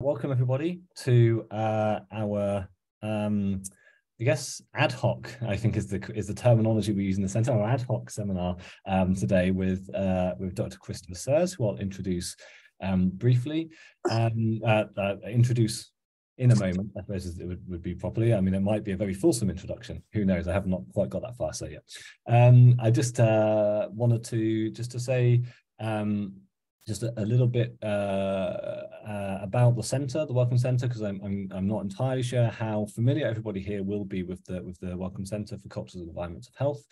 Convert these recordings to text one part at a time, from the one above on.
Welcome everybody to uh, our, um, I guess, ad hoc. I think is the is the terminology we use in the centre. Our ad hoc seminar um, today with uh, with Dr. Christopher Sirrs, who I'll introduce um, briefly. Um, uh, uh, introduce in a moment, I suppose it would, would be properly. I mean, it might be a very fulsome introduction. Who knows? I have not quite got that far so yet. Um, I just uh, wanted to just to say um, just a, a little bit uh, uh, about the centre, the Wellcome Centre, because I'm, I'm, I'm not entirely sure how familiar everybody here will be with the with the Wellcome Centre for Cultures and Environments of Health,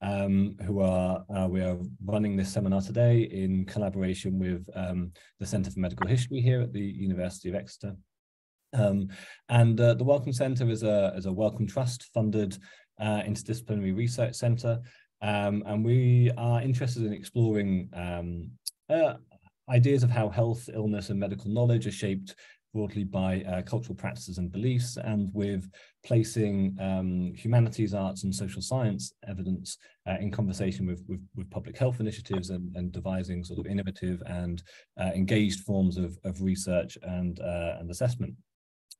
um, who are uh, we are running this seminar today in collaboration with um, the Centre for Medical History here at the University of Exeter. Um, and uh, the Wellcome Centre is a is a Wellcome Trust funded uh, interdisciplinary research centre. Um, and we are interested in exploring um, uh, ideas of how health, illness, and medical knowledge are shaped broadly by uh, cultural practices and beliefs, and with placing um, humanities, arts, and social science evidence uh, in conversation with, with, with, public health initiatives and, and devising sort of innovative and uh, engaged forms of, of research and, uh, and assessment.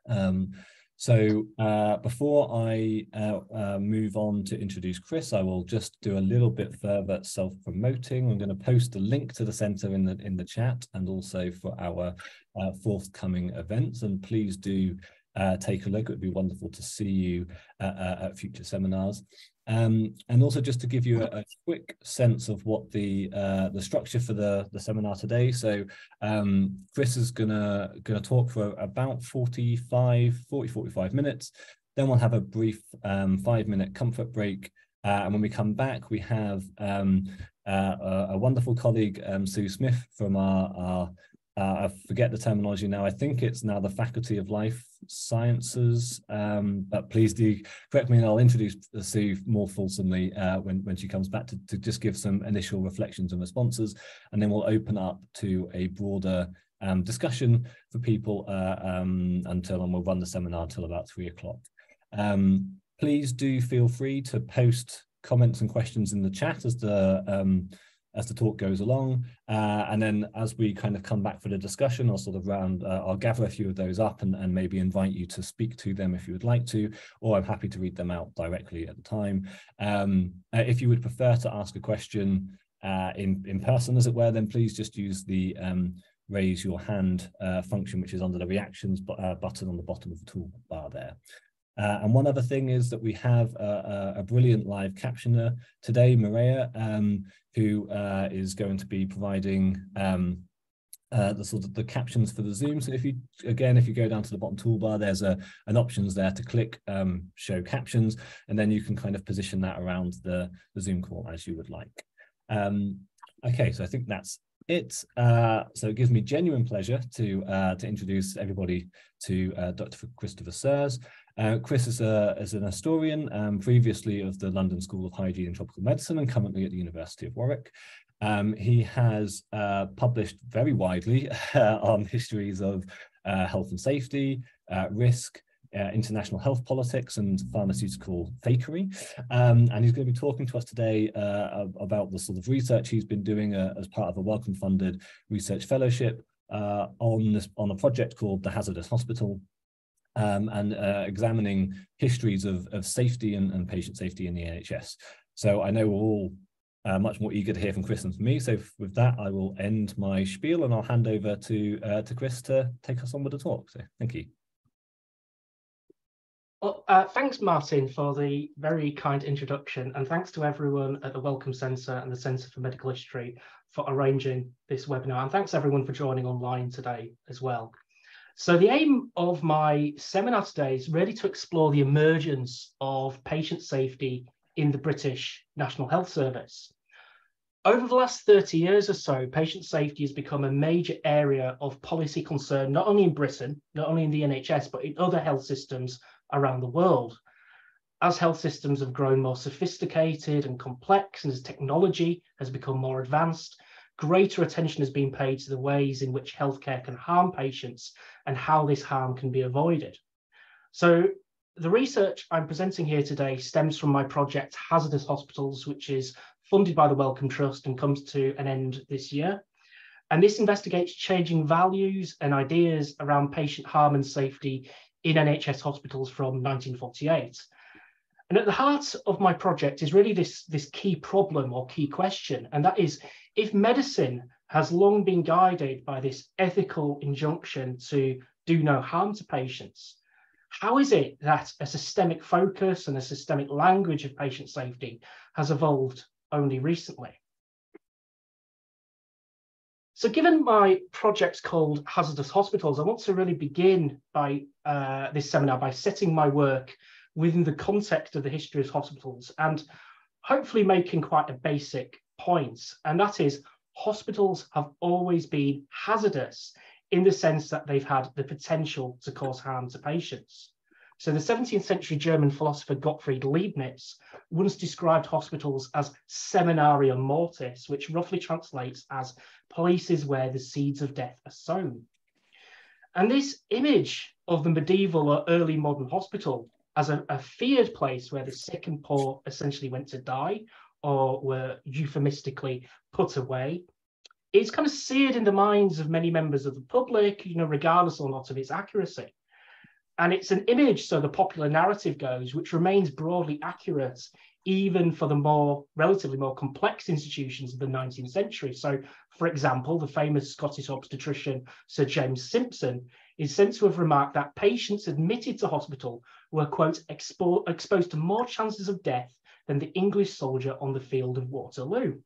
Um, so uh, before I uh, uh, move on to introduce Chris, I will just do a little bit further self-promoting. I'm going to post a link to the centre in the in the chat and also for our uh, forthcoming events. And please do uh, take a look. It would be wonderful to see you at future seminars. Um, and also just to give you a, a, quick sense of what the uh, the structure for the, the seminar today. So um, Chris is gonna gonna talk for about 45, 40, 45 minutes. Then we'll have a brief um, five minute comfort break. Uh, and when we come back, we have um, uh, a, a, wonderful colleague, um, Sue Smith from our, our uh, I forget the terminology now. I think it's now the Faculty of Life Sciences, um, but please do correct me and I'll introduce Sue more fulsomely uh, when, when she comes back to, to just give some initial reflections and responses. And then we'll open up to a broader um, discussion for people uh, um, until, and we'll run the seminar until about three o'clock. Um, please do feel free to post comments and questions in the chat as the um, as the talk goes along. Uh, and then as we kind of come back for the discussion, I'll sort of round, uh, I'll gather a few of those up and, and maybe invite you to speak to them if you would like to, or I'm happy to read them out directly at the time. Um, uh, if you would prefer to ask a question uh, in, in person, as it were, then please just use the um, raise your hand uh, function, which is under the reactions uh, button on the bottom of the toolbar there. Uh, and one other thing is that we have a, a brilliant live captioner today, Maria, um, who uh, is going to be providing um, uh, the sort of the captions for the Zoom. So if you, again, if you go down to the bottom toolbar, there's a an options there to click um, show captions, and then you can kind of position that around the, the Zoom call as you would like. Um, okay, so I think that's it. Uh, so it gives me genuine pleasure to uh, to introduce everybody to uh, Dr. Christopher Sirrs. Uh, Chris is, a, is an historian, um, previously of the London School of Hygiene and Tropical Medicine and currently at the University of Warwick. Um, he has uh, published very widely uh, on histories of uh, health and safety, uh, risk, uh, international health politics and pharmaceutical fakery. Um, and he's going to be talking to us today about the sort of research he's been doing as part of a Wellcome funded research fellowship on this on a project called the Hazardous Hospital, um, and uh, examining histories of, of safety and, and, patient safety in the NHS. So I know we're all uh, much more eager to hear from Chris than from me. So with that, I will end my spiel and I'll hand over to uh, to Chris to take us on with the talk. So thank you. Well, uh, thanks, Martin, for the very kind introduction, and thanks to everyone at the Wellcome Centre and the Centre for Medical History for arranging this webinar, and thanks everyone for joining online today as well. So the aim of my seminar today is really to explore the emergence of patient safety in the British National Health Service. Over the last 30 years or so, patient safety has become a major area of policy concern, not only in Britain, not only in the NHS, but in other health systems around the world. As health systems have grown more sophisticated and complex, and as technology has become more advanced, greater attention has been paid to the ways in which healthcare can harm patients and how this harm can be avoided. So the research I'm presenting here today stems from my project Hazardous Hospitals, which is funded by the Wellcome Trust and comes to an end this year. And this investigates changing values and ideas around patient harm and safety in NHS hospitals from 1948. And at the heart of my project is really this, this key problem or key question, and that is if medicine has long been guided by this ethical injunction to do no harm to patients, how is it that a systemic focus and a systemic language of patient safety has evolved only recently? So given my project's called Hazardous Hospitals, I want to really begin by uh, this seminar by setting my work within the context of the history of hospitals and hopefully making quite a basic point. And that is hospitals have always been hazardous in the sense that they've had the potential to cause harm to patients. So the 17th century German philosopher Gottfried Leibniz once described hospitals as seminaria mortis, which roughly translates as places where the seeds of death are sown. And this image of the medieval or early modern hospital as a, a feared place where the sick and poor essentially went to die or were euphemistically put away. It's kind of seared in the minds of many members of the public, you know, regardless or not of its accuracy. And it's an image, so the popular narrative goes, which remains broadly accurate even for the more relatively more complex institutions of the 19th century. So, for example, the famous Scottish obstetrician Sir James Simpson is said to have remarked that patients admitted to hospital were, quote, expo exposed to more chances of death than the English soldier on the field of Waterloo,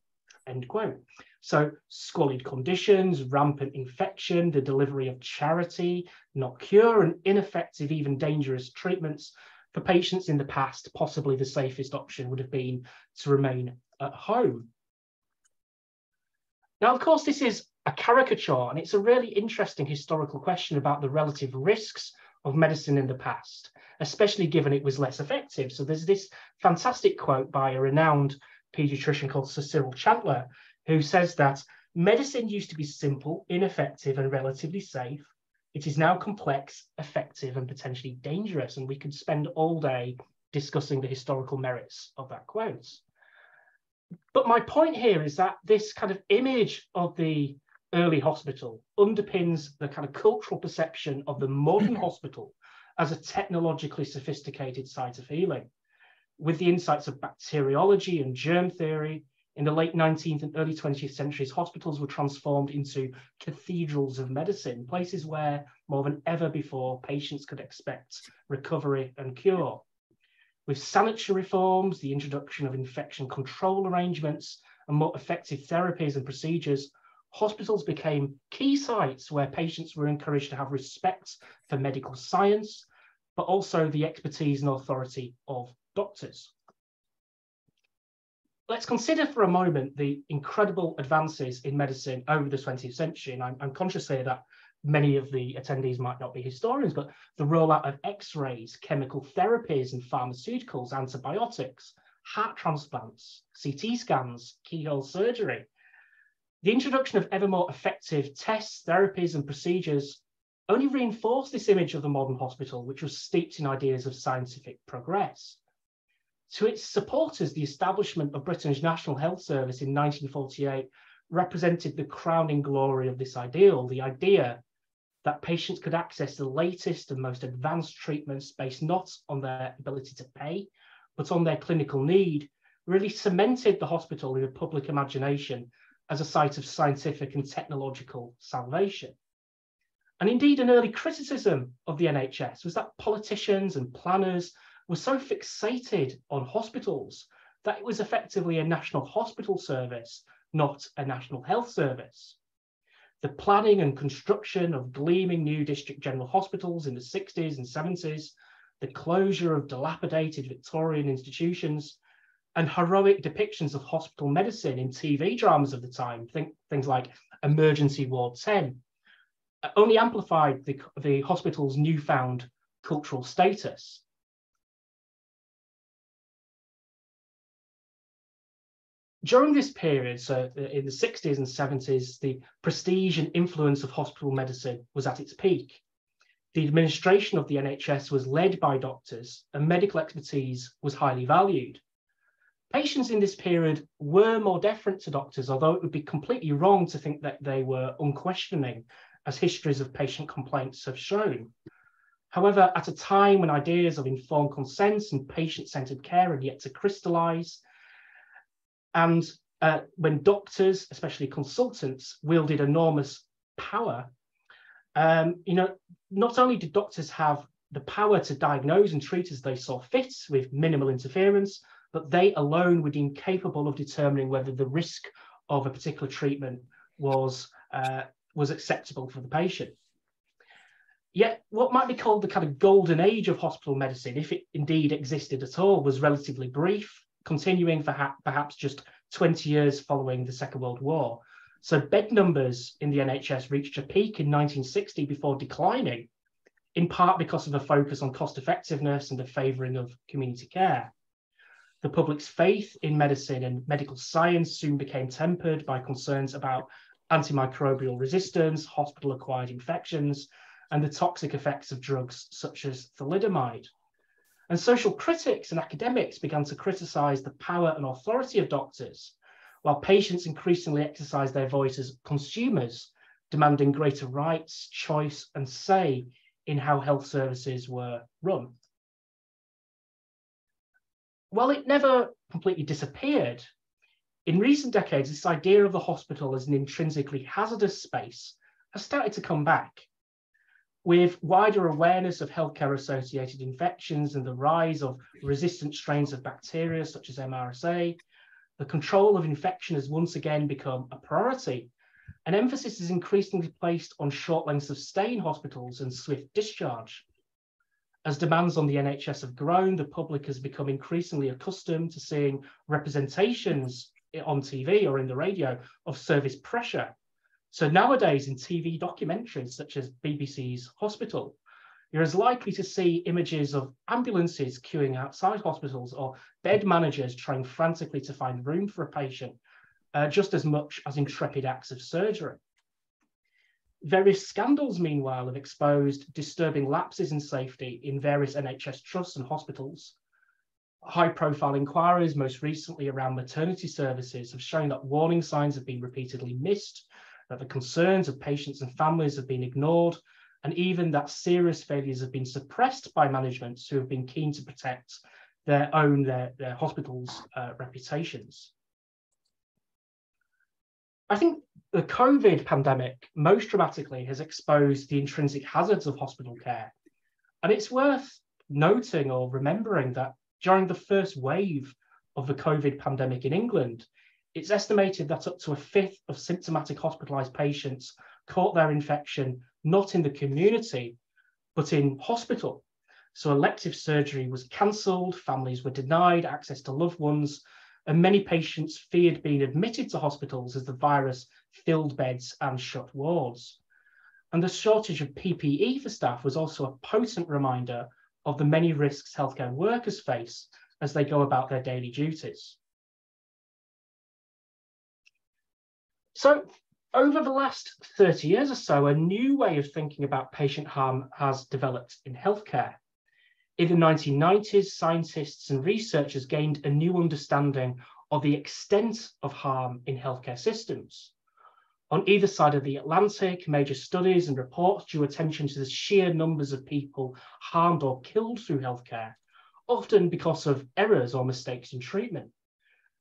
end quote. So squalid conditions, rampant infection, the delivery of charity, not cure, and ineffective, even dangerous treatments for patients in the past, possibly the safest option would have been to remain at home. Now, of course, this is a caricature, and it's a really interesting historical question about the relative risks of medicine in the past, especially given it was less effective. So there's this fantastic quote by a renowned pediatrician called Sir Cyril Chantler, who says that medicine used to be simple, ineffective, and relatively safe. It is now complex, effective, and potentially dangerous. And we could spend all day discussing the historical merits of that quote. But my point here is that this kind of image of the early hospital underpins the kind of cultural perception of the modern hospital as a technologically sophisticated site of healing. With the insights of bacteriology and germ theory, in the late 19th and early 20th centuries, hospitals were transformed into cathedrals of medicine, places where more than ever before patients could expect recovery and cure. With sanitary reforms, the introduction of infection control arrangements, and more effective therapies and procedures, hospitals became key sites where patients were encouraged to have respect for medical science, but also the expertise and authority of doctors. Let's consider for a moment the incredible advances in medicine over the 20th century. And I'm, I'm conscious here that many of the attendees might not be historians, but the rollout of x-rays, chemical therapies and pharmaceuticals, antibiotics, heart transplants, CT scans, keyhole surgery, the introduction of ever more effective tests, therapies, and procedures only reinforced this image of the modern hospital, which was steeped in ideas of scientific progress. To its supporters, the establishment of Britain's National Health Service in 1948 represented the crowning glory of this ideal, the idea that patients could access the latest and most advanced treatments based not on their ability to pay, but on their clinical need, really cemented the hospital in the public imagination as a site of scientific and technological salvation. And indeed, an early criticism of the NHS was that politicians and planners were so fixated on hospitals that it was effectively a national hospital service, not a national health service. The planning and construction of gleaming new district general hospitals in the 60s and 70s, the closure of dilapidated Victorian institutions, and heroic depictions of hospital medicine in TV dramas of the time, think things like Emergency Ward 10, uh, only amplified the, the hospital's newfound cultural status. During this period, so in the 60s and 70s, the prestige and influence of hospital medicine was at its peak. The administration of the NHS was led by doctors and medical expertise was highly valued. Patients in this period were more deferent to doctors, although it would be completely wrong to think that they were unquestioning, as histories of patient complaints have shown. However, at a time when ideas of informed consent and patient-centered care are yet to crystallize, and uh, when doctors, especially consultants, wielded enormous power, um, you know, not only did doctors have the power to diagnose and treat as they saw fit with minimal interference, but they alone were deemed capable of determining whether the risk of a particular treatment was, uh, was acceptable for the patient. Yet, what might be called the kind of golden age of hospital medicine, if it indeed existed at all, was relatively brief, continuing for perhaps just 20 years following the Second World War. So, bed numbers in the NHS reached a peak in 1960 before declining, in part because of a focus on cost effectiveness and the favouring of community care. The public's faith in medicine and medical science soon became tempered by concerns about antimicrobial resistance, hospital acquired infections, and the toxic effects of drugs such as thalidomide. And social critics and academics began to criticize the power and authority of doctors, while patients increasingly exercised their voice as consumers, demanding greater rights, choice, and say in how health services were run. While it never completely disappeared, in recent decades, this idea of the hospital as an intrinsically hazardous space has started to come back with wider awareness of healthcare associated infections and the rise of resistant strains of bacteria such as MRSA, the control of infection has once again become a priority. An emphasis is increasingly placed on short lengths of stay in hospitals and swift discharge. As demands on the NHS have grown, the public has become increasingly accustomed to seeing representations on TV or in the radio of service pressure so nowadays in TV documentaries such as BBC's Hospital, you're as likely to see images of ambulances queuing outside hospitals or bed managers trying frantically to find room for a patient, uh, just as much as intrepid acts of surgery. Various scandals, meanwhile, have exposed disturbing lapses in safety in various NHS trusts and hospitals. High profile inquiries, most recently around maternity services, have shown that warning signs have been repeatedly missed that the concerns of patients and families have been ignored, and even that serious failures have been suppressed by managements who have been keen to protect their own, their, their hospitals' uh, reputations. I think the COVID pandemic most dramatically has exposed the intrinsic hazards of hospital care. And it's worth noting or remembering that during the first wave of the COVID pandemic in England, it's estimated that up to a fifth of symptomatic hospitalized patients caught their infection not in the community, but in hospital. So elective surgery was cancelled, families were denied access to loved ones, and many patients feared being admitted to hospitals as the virus filled beds and shut wards. And the shortage of PPE for staff was also a potent reminder of the many risks healthcare workers face as they go about their daily duties. So over the last 30 years or so, a new way of thinking about patient harm has developed in healthcare. In the 1990s, scientists and researchers gained a new understanding of the extent of harm in healthcare systems. On either side of the Atlantic, major studies and reports drew attention to the sheer numbers of people harmed or killed through healthcare, often because of errors or mistakes in treatment.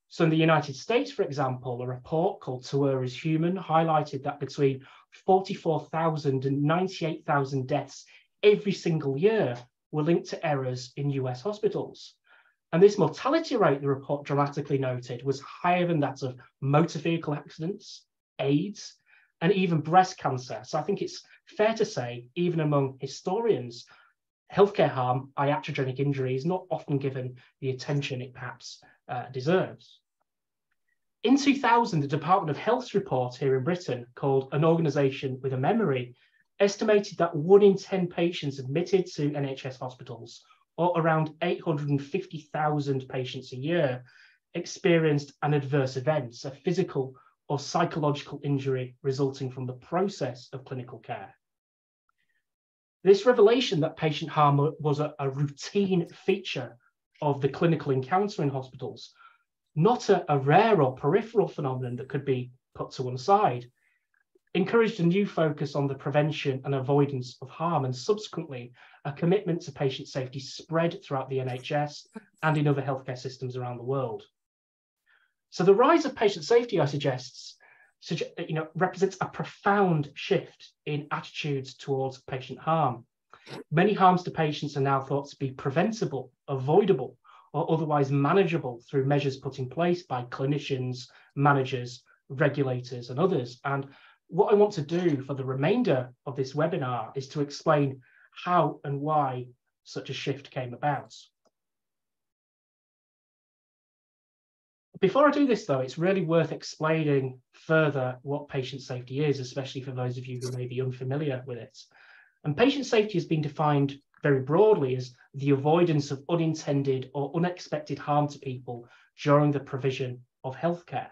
So in the United States, for example, a report called To Err is Human highlighted that between 44,000 and 98,000 deaths every single year were linked to errors in US hospitals. And this mortality rate, the report dramatically noted, was higher than that of motor vehicle accidents, AIDS, and even breast cancer. So I think it's fair to say, even among historians, healthcare harm, iatrogenic injury, is not often given the attention it perhaps uh, deserves. In 2000, the Department of Health's report here in Britain, called An Organisation with a Memory, estimated that one in 10 patients admitted to NHS hospitals, or around 850,000 patients a year, experienced an adverse event, a physical or psychological injury resulting from the process of clinical care. This revelation that patient harm was a, a routine feature of the clinical encounter in hospitals not a, a rare or peripheral phenomenon that could be put to one side, encouraged a new focus on the prevention and avoidance of harm, and subsequently, a commitment to patient safety spread throughout the NHS and in other healthcare systems around the world. So the rise of patient safety, I suggest, you know, represents a profound shift in attitudes towards patient harm. Many harms to patients are now thought to be preventable, avoidable, or otherwise manageable through measures put in place by clinicians, managers, regulators, and others. And what I want to do for the remainder of this webinar is to explain how and why such a shift came about. Before I do this, though, it's really worth explaining further what patient safety is, especially for those of you who may be unfamiliar with it. And patient safety has been defined very broadly as the avoidance of unintended or unexpected harm to people during the provision of healthcare.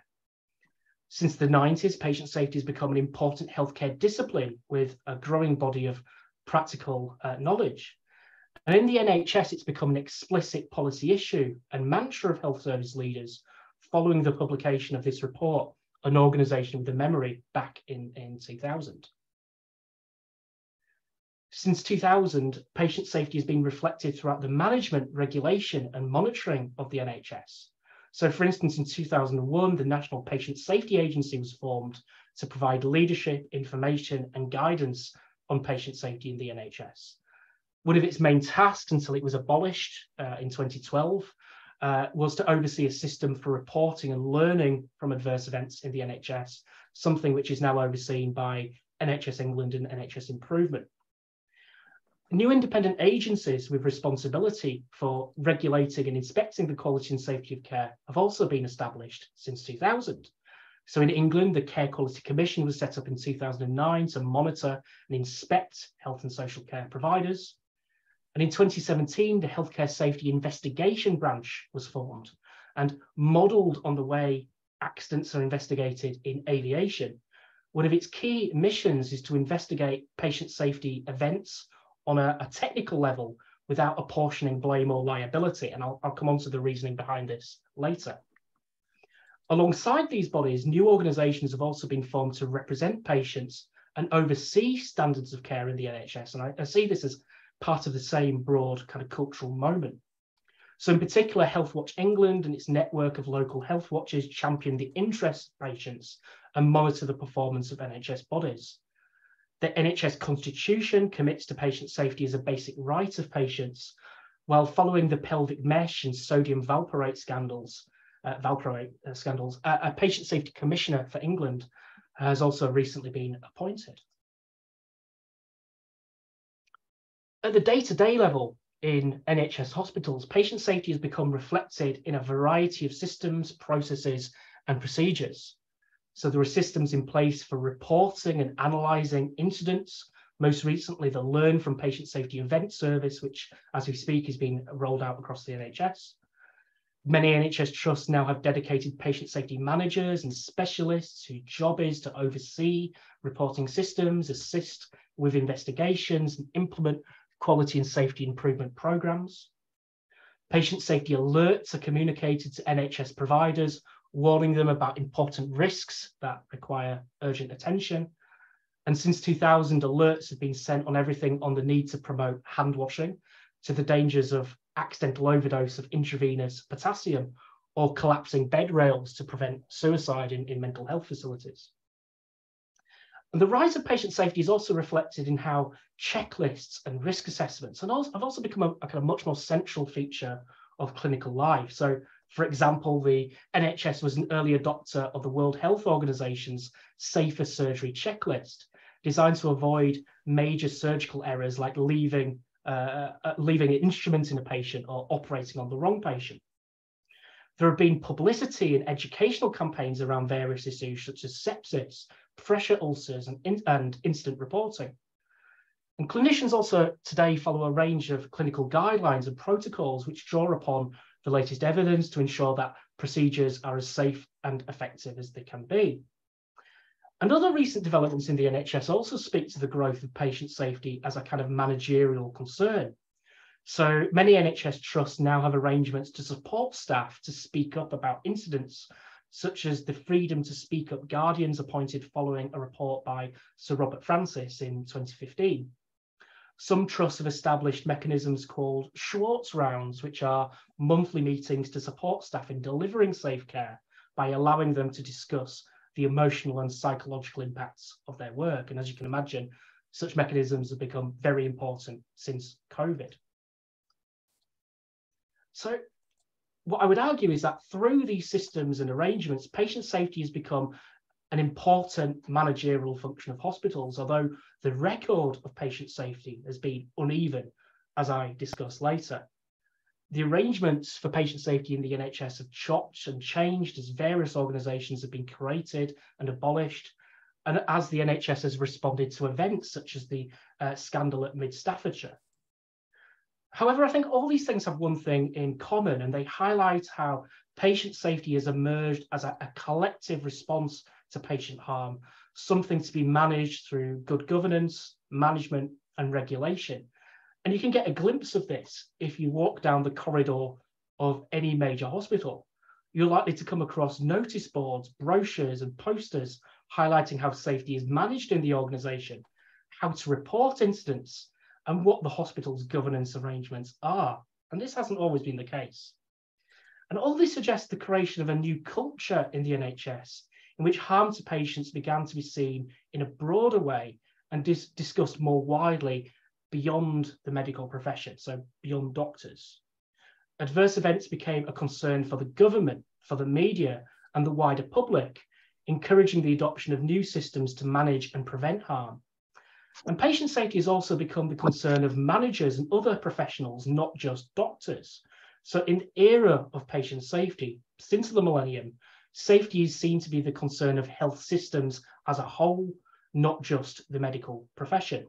Since the 90s, patient safety has become an important healthcare discipline with a growing body of practical uh, knowledge. And in the NHS, it's become an explicit policy issue and mantra of health service leaders following the publication of this report, An Organisation with a Memory, back in, in 2000. Since 2000, patient safety has been reflected throughout the management, regulation, and monitoring of the NHS. So, for instance, in 2001, the National Patient Safety Agency was formed to provide leadership, information, and guidance on patient safety in the NHS. One of its main tasks until it was abolished uh, in 2012 uh, was to oversee a system for reporting and learning from adverse events in the NHS, something which is now overseen by NHS England and NHS Improvement. New independent agencies with responsibility for regulating and inspecting the quality and safety of care have also been established since 2000. So in England, the Care Quality Commission was set up in 2009 to monitor and inspect health and social care providers. And in 2017, the Healthcare Safety Investigation Branch was formed and modelled on the way accidents are investigated in aviation. One of its key missions is to investigate patient safety events on a, a technical level without apportioning blame or liability. And I'll, I'll come on to the reasoning behind this later. Alongside these bodies, new organisations have also been formed to represent patients and oversee standards of care in the NHS. And I, I, see this as part of the same broad kind of cultural moment. So, in particular, Healthwatch England and its network of local health watches champion the interests of patients and monitor the performance of NHS bodies. The NHS constitution commits to patient safety as a basic right of patients, while following the pelvic mesh and sodium valproate scandals, uh, valproate uh, scandals, uh, a patient safety commissioner for England has also recently been appointed. At the day-to-day -day level in NHS hospitals, patient safety has become reflected in a variety of systems, processes, and procedures. So there are systems in place for reporting and analysing incidents. Most recently, the Learn from Patient Safety Event Service, which, as we speak, is being rolled out across the NHS. Many NHS trusts now have dedicated patient safety managers and specialists whose job is to oversee reporting systems, assist with investigations, and implement quality and safety improvement programs. Patient safety alerts are communicated to NHS providers warning them about important risks that require urgent attention. And since 2000, alerts have been sent on everything on the need to promote hand washing to the dangers of accidental overdose of intravenous potassium or collapsing bed rails to prevent suicide in, in mental health facilities. And the rise of patient safety is also reflected in how checklists and risk assessments and also, have also become a, a kind of much more central feature of clinical life. So for example, the NHS was an early adopter of the World Health Organization's safer surgery checklist, designed to avoid major surgical errors like leaving, uh, uh, leaving an instrument in a patient or operating on the wrong patient. There have been publicity and educational campaigns around various issues such as sepsis, pressure ulcers, and, in, and incident reporting. And clinicians also today follow a range of clinical guidelines and protocols which draw upon the latest evidence to ensure that procedures are as safe and effective as they can be. And other recent developments in the NHS also speak to the growth of patient safety as a kind of managerial concern. So many NHS trusts now have arrangements to support staff to speak up about incidents, such as the Freedom to Speak Up Guardians appointed following a report by Sir Robert Francis in 2015. Some trusts have established mechanisms called Schwartz rounds, which are monthly meetings to support staff in delivering safe care by allowing them to discuss the emotional and psychological impacts of their work. And as you can imagine, such mechanisms have become very important since COVID. So what I would argue is that through these systems and arrangements, patient safety has become an important managerial function of hospitals, although the record of patient safety has been uneven, as I discuss later. The arrangements for patient safety in the NHS have chopped and changed as various organisations have been created and abolished, and as the NHS has responded to events such as the uh, scandal at Mid Staffordshire. However, I think all these things have one thing in common, and they highlight how patient safety has emerged as a, a, collective response to patient harm, something to be managed through good governance, management, and regulation. And you can get a glimpse of this if you walk down the corridor of any major hospital. You're likely to come across notice boards, brochures, and posters highlighting how safety is managed in the organisation, how to report incidents, and what the hospital's governance arrangements are. And this hasn't always been the case. And all this suggests the creation of a new culture in the NHS in which harm to patients began to be seen in a broader way and dis discussed more widely beyond the medical profession, so beyond doctors. Adverse events became a concern for the government, for the media, and the wider public, encouraging the adoption of new systems to manage and prevent harm. And patient safety has also become the concern of managers and other professionals, not just doctors. So in the era of patient safety, since the millennium, safety is seen to be the concern of health systems as a whole, not just the medical profession.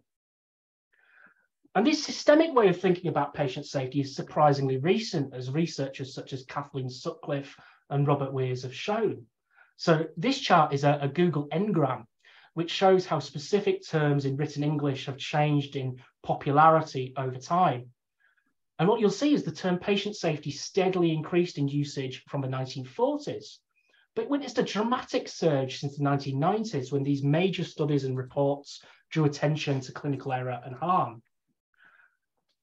And this systemic way of thinking about patient safety is surprisingly recent, as researchers such as Kathleen Sutcliffe and Robert Wears have shown. So this chart is a, a Google Ngram, which shows how specific terms in written English have changed in popularity over time. And what you'll see is the term patient safety steadily increased in usage from the 1940s, but witnessed a dramatic surge since the 1990s when these major studies and reports drew attention to clinical error and harm.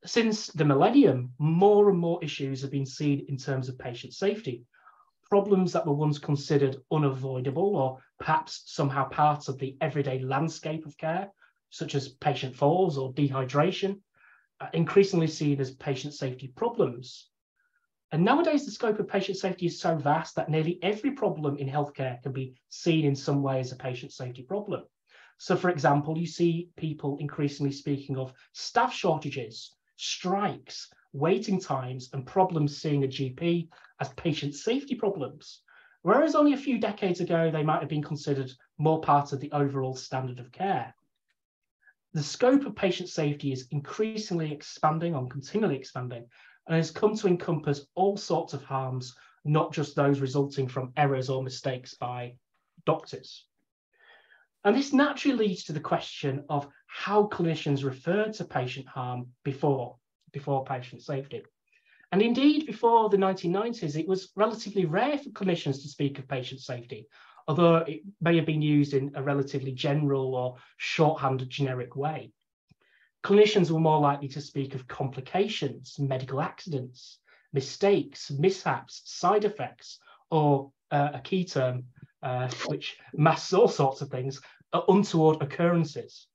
Since the millennium, more and more issues have been seen in terms of patient safety, problems that were once considered unavoidable or perhaps somehow part of the everyday landscape of care, such as patient falls or dehydration, are increasingly seen as patient safety problems. And nowadays, the scope of patient safety is so vast that nearly every problem in healthcare can be seen in some way as a patient safety problem. So, for example, you see people increasingly speaking of staff shortages, strikes, waiting times, and problems seeing a GP as patient safety problems, whereas only a few decades ago they might have been considered more part of the overall standard of care. The scope of patient safety is increasingly expanding or continually expanding and has come to encompass all sorts of harms, not just those resulting from errors or mistakes by doctors. And this naturally leads to the question of how clinicians refer to patient harm before before patient safety. And indeed, before the 1990s, it was relatively rare for clinicians to speak of patient safety, although it may have been used in a relatively general or shorthand generic way. Clinicians were more likely to speak of complications, medical accidents, mistakes, mishaps, side effects, or uh, a key term uh, which masks all sorts of things, uh, untoward occurrences.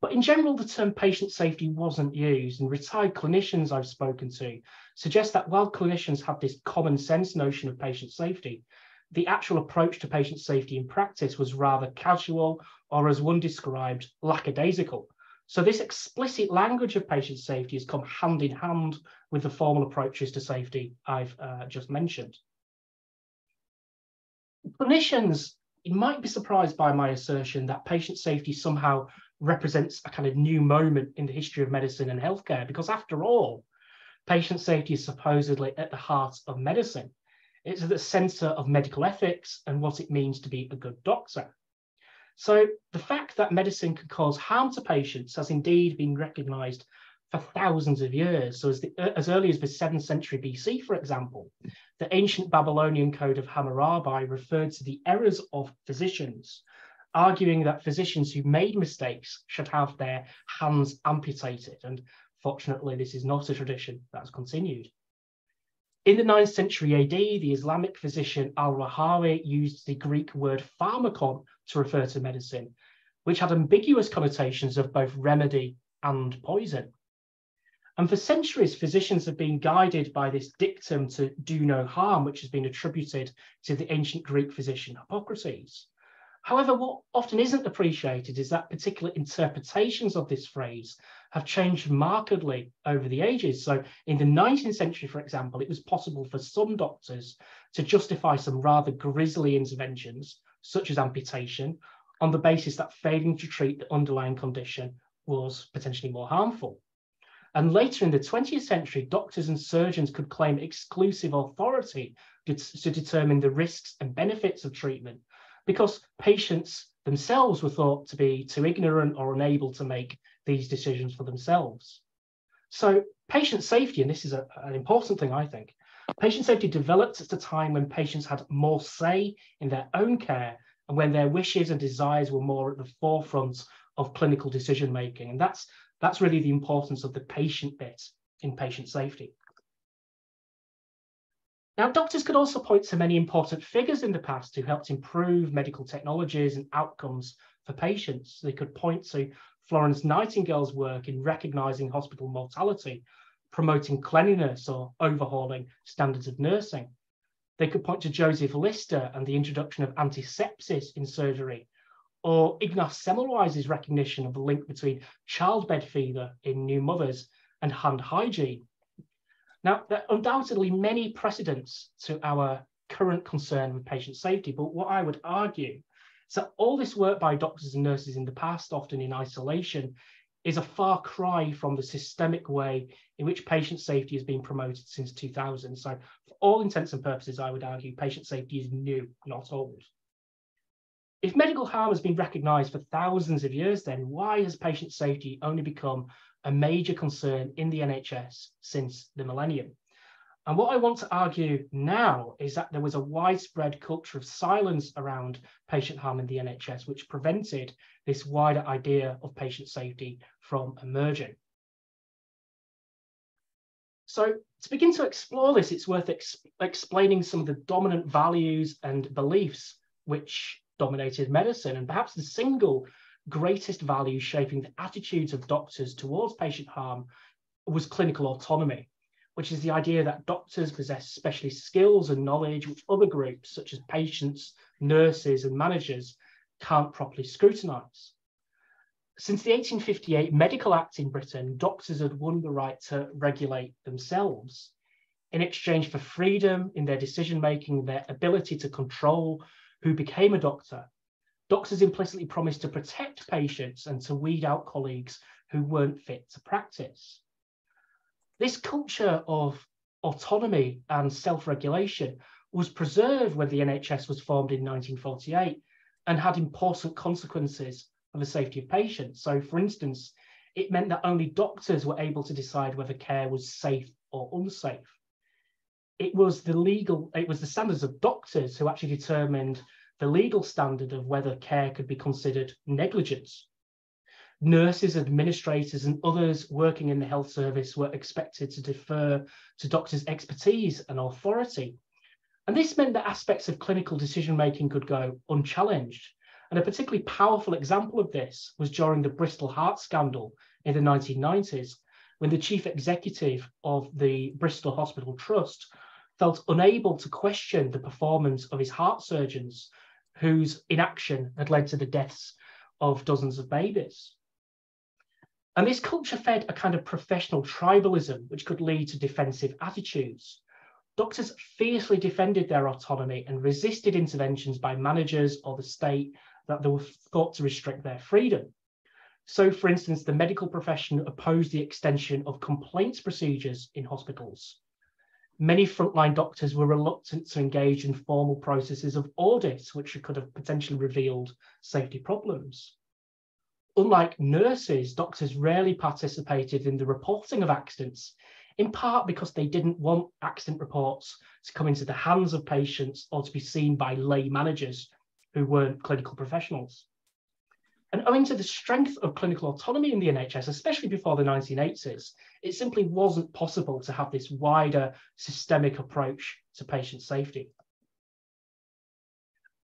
But in general, the term patient safety wasn't used, and retired clinicians I've spoken to suggest that while clinicians have this common sense notion of patient safety, the actual approach to patient safety in practice was rather casual, or as one described, lackadaisical. So this explicit language of patient safety has come hand in hand with the formal approaches to safety I've uh, just mentioned. Clinicians you might be surprised by my assertion that patient safety somehow represents a kind of new moment in the history of medicine and healthcare, because after all, patient safety is supposedly at the heart of medicine. It's at the center of medical ethics and what it means to be a good doctor. So the fact that medicine can cause harm to patients has indeed been recognized for thousands of years. So as, the, uh, as early as the 7th century BC, for example, the ancient Babylonian code of Hammurabi referred to the errors of physicians, arguing that physicians who made mistakes should have their hands amputated. And fortunately, this is not a tradition that has continued. In the 9th century AD, the Islamic physician al-Rahawi used the Greek word pharmakon to refer to medicine, which had ambiguous connotations of both remedy and poison. And for centuries, physicians have been guided by this dictum to do no harm, which has been attributed to the ancient Greek physician Hippocrates. However, what often isn't appreciated is that particular interpretations of this phrase have changed markedly over the ages. So in the 19th century, for example, it was possible for some doctors to justify some rather grisly interventions, such as amputation, on the basis that failing to treat the underlying condition was potentially more harmful. And later in the 20th century, doctors and surgeons could claim exclusive authority to, to determine the risks and benefits of treatment because patients themselves were thought to be too ignorant or unable to make these decisions for themselves. So patient safety, and this is a, an important thing, I think, patient safety developed at a time when patients had more say in their own care and when their wishes and desires were more at the forefront of clinical decision making. And that's, that's really the importance of the patient bit in patient safety. Now, doctors could also point to many important figures in the past who helped improve medical technologies and outcomes for patients. They could point to Florence Nightingale's work in recognizing hospital mortality, promoting cleanliness or overhauling standards of nursing. They could point to Joseph Lister and the introduction of antisepsis in surgery, or Ignaz Semmelweis's recognition of the link between childbed fever in new mothers and hand hygiene. Now, there are undoubtedly many precedents to our current concern with patient safety, but what I would argue is that all this work by doctors and nurses in the past, often in isolation, is a far cry from the systemic way in which patient safety has been promoted since 2000. So, for all intents and purposes, I would argue patient safety is new, not old. If medical harm has been recognised for thousands of years, then why has patient safety only become a major concern in the NHS since the millennium. And what I want to argue now is that there was a widespread culture of silence around patient harm in the NHS, which prevented this wider idea of patient safety from emerging. So to begin to explore this, it's worth ex explaining some of the dominant values and beliefs which dominated medicine, and perhaps the single greatest value shaping the attitudes of doctors towards patient harm was clinical autonomy, which is the idea that doctors possess specialist skills and knowledge which other groups, such as patients, nurses, and managers, can't properly scrutinise. Since the 1858 Medical Act in Britain, doctors had won the right to regulate themselves in exchange for freedom in their decision making, their ability to control who became a doctor, Doctors implicitly promised to protect patients and to weed out colleagues who weren't fit to practice. This culture of autonomy and self regulation was preserved when the NHS was formed in 1948 and had important consequences for the safety of patients. So, for instance, it meant that only doctors were able to decide whether care was safe or unsafe. It was the legal, it was the standards of doctors who actually determined the legal standard of whether care could be considered negligence. Nurses, administrators, and others working in the health service were expected to defer to doctors' expertise and authority. And this meant that aspects of clinical decision making could go unchallenged. And a particularly powerful example of this was during the Bristol Heart scandal in the 1990s, when the chief executive of the Bristol Hospital Trust felt unable to question the performance of his heart surgeons whose inaction had led to the deaths of dozens of babies. And this culture fed a kind of professional tribalism, which could lead to defensive attitudes. Doctors fiercely defended their autonomy and resisted interventions by managers or the state that they were thought to restrict their freedom. So, for instance, the medical profession opposed the extension of complaints procedures in hospitals many frontline doctors were reluctant to engage in formal processes of audit, which could have potentially revealed safety problems. unlike nurses, doctors rarely participated in the reporting of accidents, in part because they didn't want accident reports to come into the hands of patients or to be seen by lay managers who weren't clinical professionals. And owing to the strength of clinical autonomy in the NHS, especially before the 1980s, it simply wasn't possible to have this wider systemic approach to patient safety.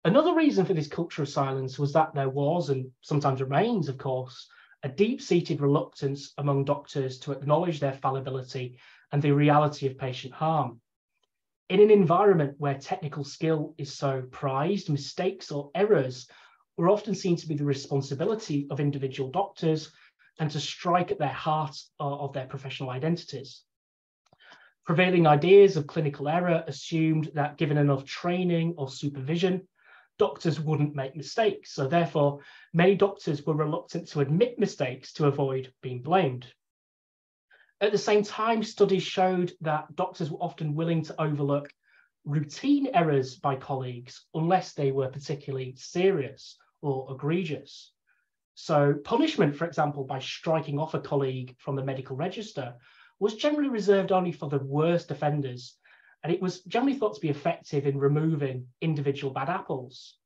Another reason for this culture of silence was that there was, and sometimes remains, of course, a deep seated reluctance among doctors to acknowledge their fallibility and the reality of patient harm. In an environment where technical skill is so prized, mistakes or errors were often seen to be the responsibility of individual doctors and to strike at their heart uh, of their professional identities. Prevailing ideas of clinical error assumed that given enough training or supervision, doctors wouldn't make mistakes. So therefore, many doctors were reluctant to admit mistakes to avoid being blamed. At the same time, studies showed that doctors were often willing to overlook routine errors by colleagues unless they were particularly serious or egregious. So punishment, for example, by striking off a colleague from the medical register was generally reserved only for the worst offenders and it was generally thought to be effective in removing individual bad apples.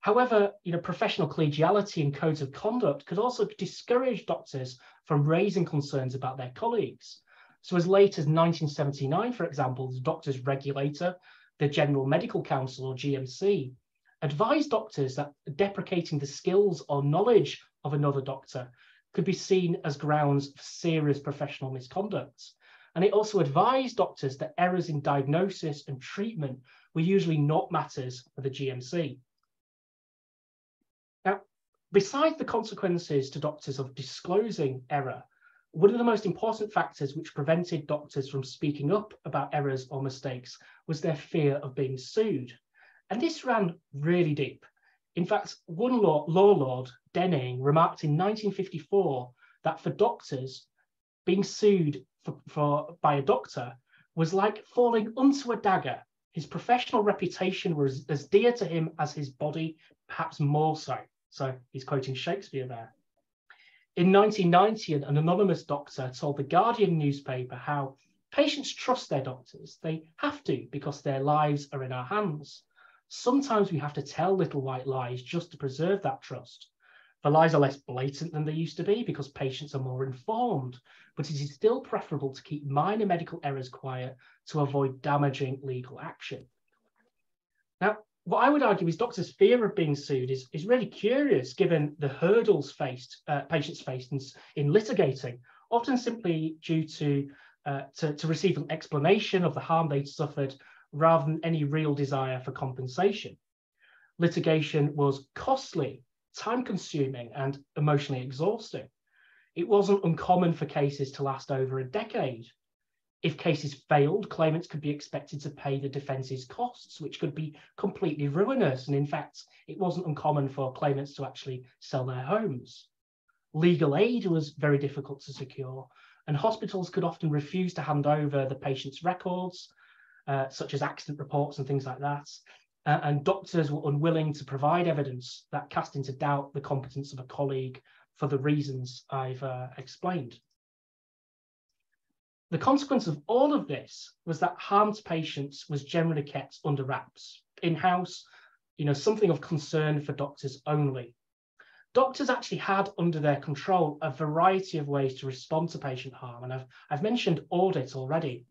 However, you know, professional collegiality and codes of conduct could also discourage doctors from raising concerns about their colleagues. So as late as 1979, for example, the doctors regulator, the General Medical Council or GMC, advised doctors that deprecating the skills or knowledge of another doctor could be seen as grounds for serious professional misconduct. And it also advised doctors that errors in diagnosis and treatment were usually not matters for the GMC. Now, besides the consequences to doctors of disclosing error, one of the most important factors which prevented doctors from speaking up about errors or mistakes was their fear of being sued. And this ran really deep. In fact, one law, law lord, Denning, remarked in 1954 that for doctors, being sued for, for, by a doctor was like falling onto a dagger. His professional reputation was as dear to him as his body, perhaps more so. So he's quoting Shakespeare there. In 1990, an anonymous doctor told the Guardian newspaper how patients trust their doctors. They have to because their lives are in our hands. Sometimes we have to tell little white lies just to preserve that trust. The lies are less blatant than they used to be because patients are more informed, but it is still preferable to keep minor medical errors quiet to avoid damaging legal action. Now, what I would argue is doctors' fear of being sued is, is really curious given the hurdles faced uh, patients faced in, in, litigating, often simply due to, uh, to, to receive an explanation of the harm they'd suffered rather than any real desire for compensation. Litigation was costly time consuming and emotionally exhausting. It wasn't uncommon for cases to last over a decade. If cases failed, claimants could be expected to pay the defence's costs, which could be completely ruinous. And in fact, it wasn't uncommon for claimants to actually sell their homes. Legal aid was very difficult to secure, and hospitals could often refuse to hand over the patient's records, uh, such as accident reports and things like that uh, and doctors were unwilling to provide evidence that cast into doubt the competence of a colleague for the reasons I've uh, explained. The consequence of all of this was that harm to patients was generally kept under wraps, in-house, you know, something of concern for doctors only. Doctors actually had under their control a variety of ways to respond to patient harm, and I've, I've mentioned audit already.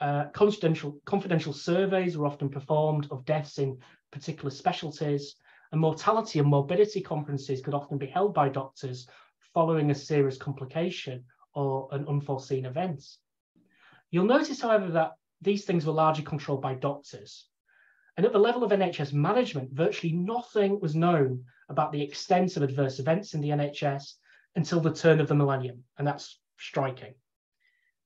Uh, confidential, confidential surveys were often performed of deaths in particular specialties, and mortality and morbidity conferences could often be held by doctors following a serious complication or an unforeseen event. You'll notice, however, that these things were largely controlled by doctors. And at the level of NHS management, virtually nothing was known about the extent of adverse events in the NHS until the turn of the millennium, and that's striking.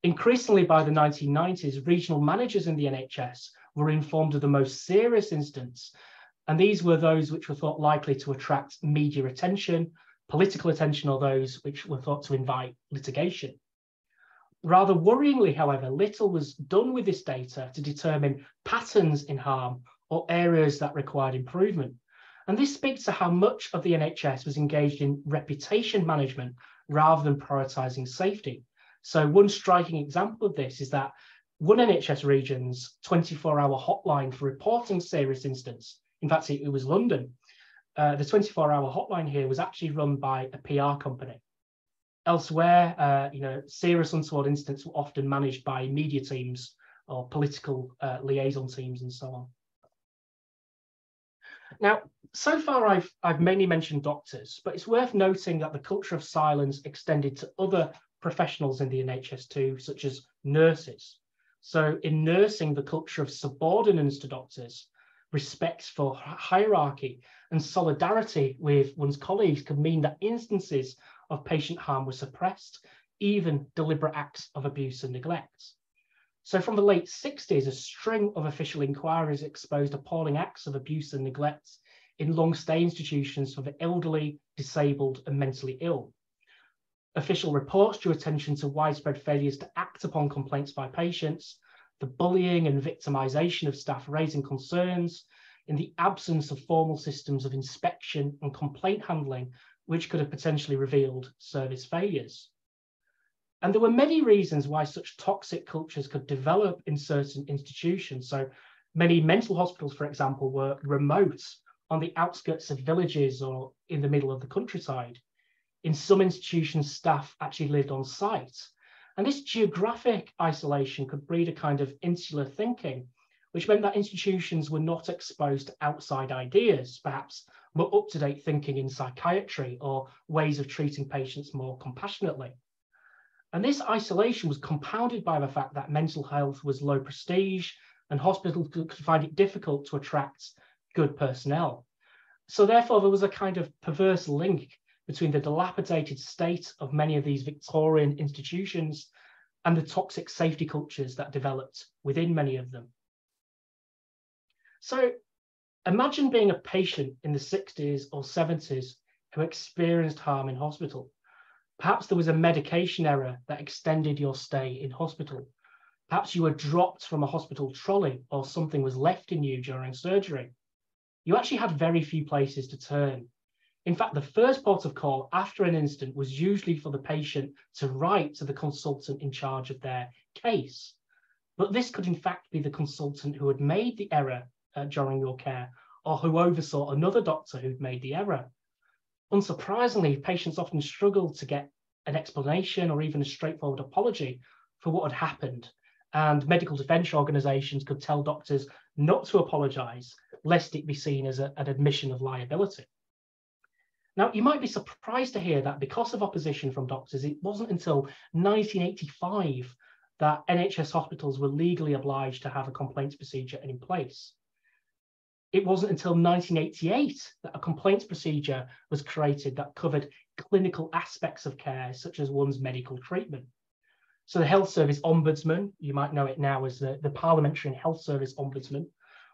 Increasingly by the 1990s, regional managers in the NHS were informed of the most serious incidents, and these were those which were thought likely to attract media attention, political attention, or those which were thought to invite litigation. Rather worryingly, however, little was done with this data to determine patterns in harm or areas that required improvement. And this speaks to how much of the NHS was engaged in reputation management rather than prioritising safety. So one striking example of this is that one NHS region's 24-hour hotline for reporting serious incidents, in fact, it, was London, uh, the 24-hour hotline here was actually run by a PR company. Elsewhere, uh, you know, serious untoward incidents were often managed by media teams or political uh, liaison teams and so on. Now, so far I've, I've mainly mentioned doctors, but it's worth noting that the culture of silence extended to other professionals in the NHS too, such as nurses. So in nursing, the culture of subordinates to doctors, respect for hierarchy and solidarity with one's colleagues could mean that instances of patient harm were suppressed, even deliberate acts of abuse and neglect. So from the late 60s, a string of official inquiries exposed appalling acts of abuse and neglect in long-stay institutions for the elderly, disabled and mentally ill. Official reports drew attention to widespread failures to act upon complaints by patients, the bullying and victimization of staff raising concerns in the absence of formal systems of inspection and complaint handling, which could have potentially revealed service failures. And there were many reasons why such toxic cultures could develop in certain institutions. So many mental hospitals, for example, were remote on the outskirts of villages or in the middle of the countryside. In some institutions, staff actually lived on site. And this geographic isolation could breed a kind of insular thinking, which meant that institutions were not exposed to outside ideas, perhaps more up to date thinking in psychiatry or ways of treating patients more compassionately. And this isolation was compounded by the fact that mental health was low prestige and hospitals could find it difficult to attract good personnel. So therefore, there was a kind of perverse link between the dilapidated state of many of these Victorian institutions and the toxic safety cultures that developed within many of them. So imagine being a patient in the 60s or 70s who experienced harm in hospital. Perhaps there was a medication error that extended your stay in hospital. Perhaps you were dropped from a hospital trolley or something was left in you during surgery. You actually had very few places to turn. In fact, the first port of call after an incident was usually for the patient to write to the consultant in charge of their case. But this could in fact be the consultant who had made the error uh, during your care or who oversaw another doctor who'd made the error. Unsurprisingly, patients often struggled to get an explanation or even a straightforward apology for what had happened. And medical defence organisations could tell doctors not to apologise, lest it be seen as a, an admission of liability. Now, you might be surprised to hear that because of opposition from doctors, it wasn't until 1985 that NHS hospitals were legally obliged to have a complaints procedure in place it wasn't until 1988 that a complaints procedure was created that covered clinical aspects of care, such as one's medical treatment. So the Health Service Ombudsman, you might know it now as the, the Parliamentary and Health Service Ombudsman,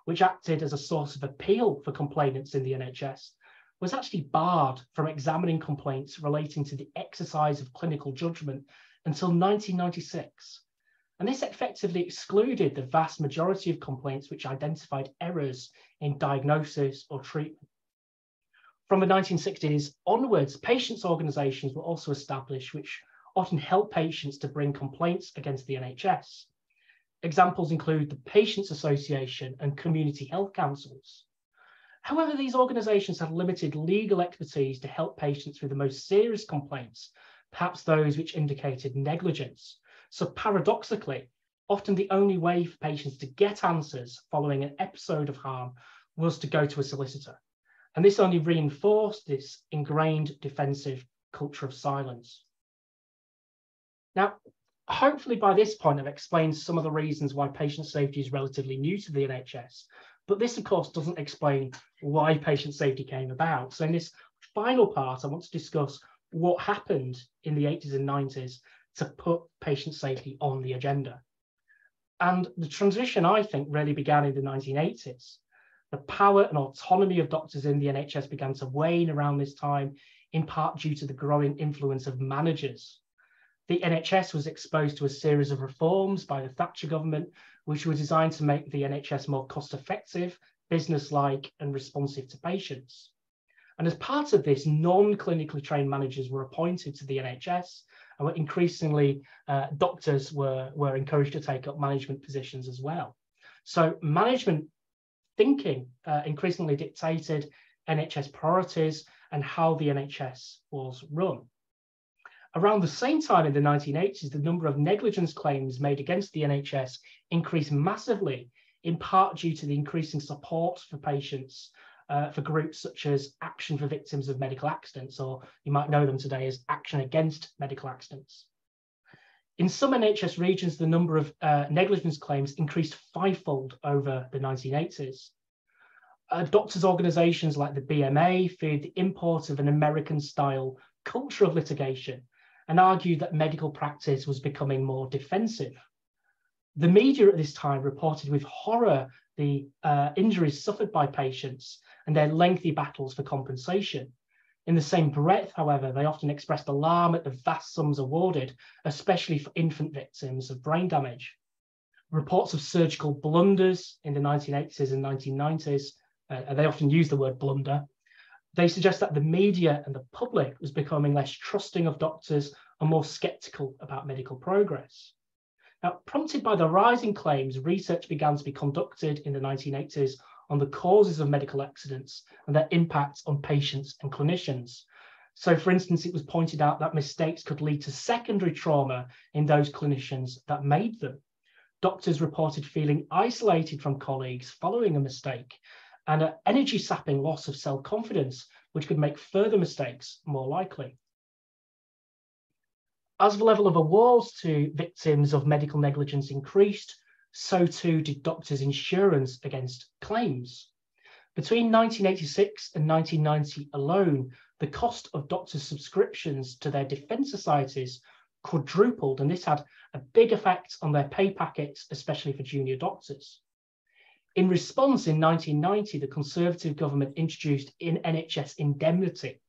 which acted as a source of appeal for complainants in the NHS, was actually barred from examining complaints relating to the exercise of clinical judgment until 1996 and this effectively excluded the vast majority of complaints which identified errors in diagnosis or treatment. From the 1960s onwards, patients' organisations were also established, which often help patients to bring complaints against the NHS. Examples include the Patients Association and community health councils. However, these organisations had limited legal expertise to help patients with the most serious complaints, perhaps those which indicated negligence, so paradoxically, often the only way for patients to get answers following an episode of harm was to go to a solicitor. And this only reinforced this ingrained defensive culture of silence. Now, hopefully by this point, I've explained some of the reasons why patient safety is relatively new to the NHS. But this, of course, doesn't explain why patient safety came about. So in this final part, I want to discuss what happened in the 80s and 90s to put patient safety on the agenda. And the transition, I think, really began in the 1980s. The power and autonomy of doctors in the NHS began to wane around this time, in part due to the growing influence of managers. The NHS was exposed to a series of reforms by the Thatcher government, which were designed to make the NHS more cost effective business like, and responsive to patients. And as part of this, non-clinically trained managers were appointed to the NHS, and were increasingly uh, doctors were, were encouraged to take up management positions as well. So management thinking uh, increasingly dictated NHS priorities and how the NHS was run. Around the same time in the 1980s, the number of negligence claims made against the NHS increased massively, in part due to the increasing support for patients uh, for groups such as Action for Victims of Medical Accidents, or you might know them today as Action Against Medical Accidents. In some NHS regions, the number of uh, negligence claims increased fivefold over the 1980s. Uh, doctors' organisations like the BMA feared the import of an American style culture of litigation and argued that medical practice was becoming more defensive. The media at this time reported with horror the uh, injuries suffered by patients and their lengthy battles for compensation. In the same breath, however, they often expressed alarm at the vast sums awarded, especially for infant victims of brain damage. Reports of surgical blunders in the 1980s and 1990s, uh, they often use the word blunder, they suggest that the media and the public was becoming less trusting of doctors and more skeptical about medical progress. Now, prompted by the rising claims, research began to be conducted in the 1980s on the causes of medical accidents and their impacts on patients and clinicians. So, for instance, it was pointed out that mistakes could lead to secondary trauma in those clinicians that made them. Doctors reported feeling isolated from colleagues following a mistake and an energy sapping loss of self confidence, which could make further mistakes more likely. As the level of awards to victims of medical negligence increased, so too did doctors' insurance against claims. Between 1986 and 1990 alone, the cost of doctors' subscriptions to their defence societies quadrupled, and this had a big effect on their pay packets, especially for junior doctors. In response, in 1990, the Conservative government introduced in NHS indemnity,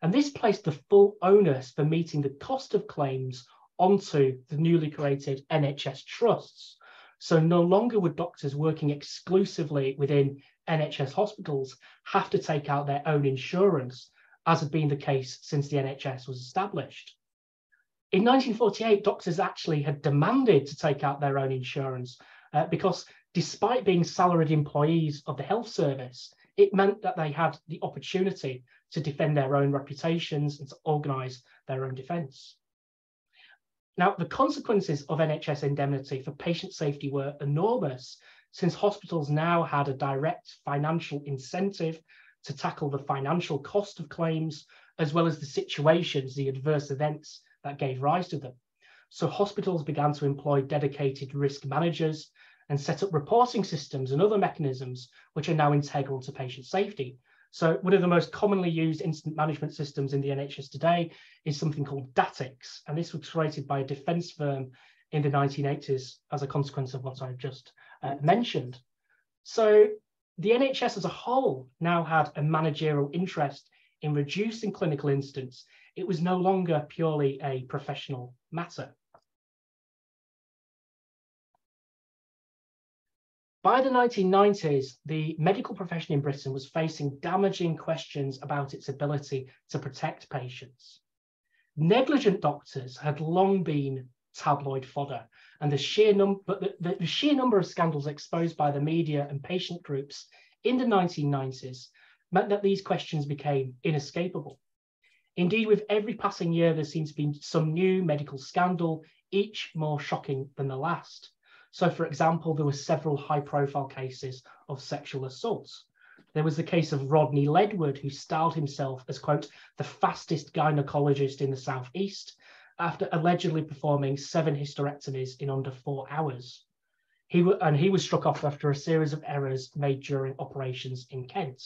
and this placed the full onus for meeting the cost of claims onto the newly created NHS trusts. So no longer would doctors working exclusively within NHS hospitals have to take out their own insurance, as had been the case since the NHS was established. In 1948, doctors actually had demanded to take out their own insurance uh, because despite being salaried employees of the health service, it meant that they had the opportunity to defend their own reputations and to organise their own defence. Now, the consequences of NHS indemnity for patient safety were enormous, since hospitals now had a direct financial incentive to tackle the financial cost of claims, as well as the situations, the adverse events that gave rise to them. So hospitals began to employ dedicated risk managers and set up reporting systems and other mechanisms which are now integral to patient safety. So one of the most commonly used incident management systems in the NHS today is something called DATIX, and this was created by a defence firm in the 1980s as a consequence of what I've just uh, mentioned. So the NHS as a whole now had a managerial interest in reducing clinical incidents. It was no longer purely a professional matter. By the 1990s, the medical profession in Britain was facing damaging questions about its ability to protect patients. Negligent doctors had long been tabloid fodder, and the sheer, num- the, the, the sheer number of scandals exposed by the media and patient groups in the 1990s meant that these questions became inescapable. Indeed, with every passing year, there seems to be some new medical scandal, each more shocking than the last. So, for example, there were several high profile cases of sexual assaults. There was the case of Rodney Ledward, who styled himself as, quote, the fastest gynecologist in the Southeast after allegedly performing seven hysterectomies in under four hours. He and he was struck off after a series of errors made during operations in Kent.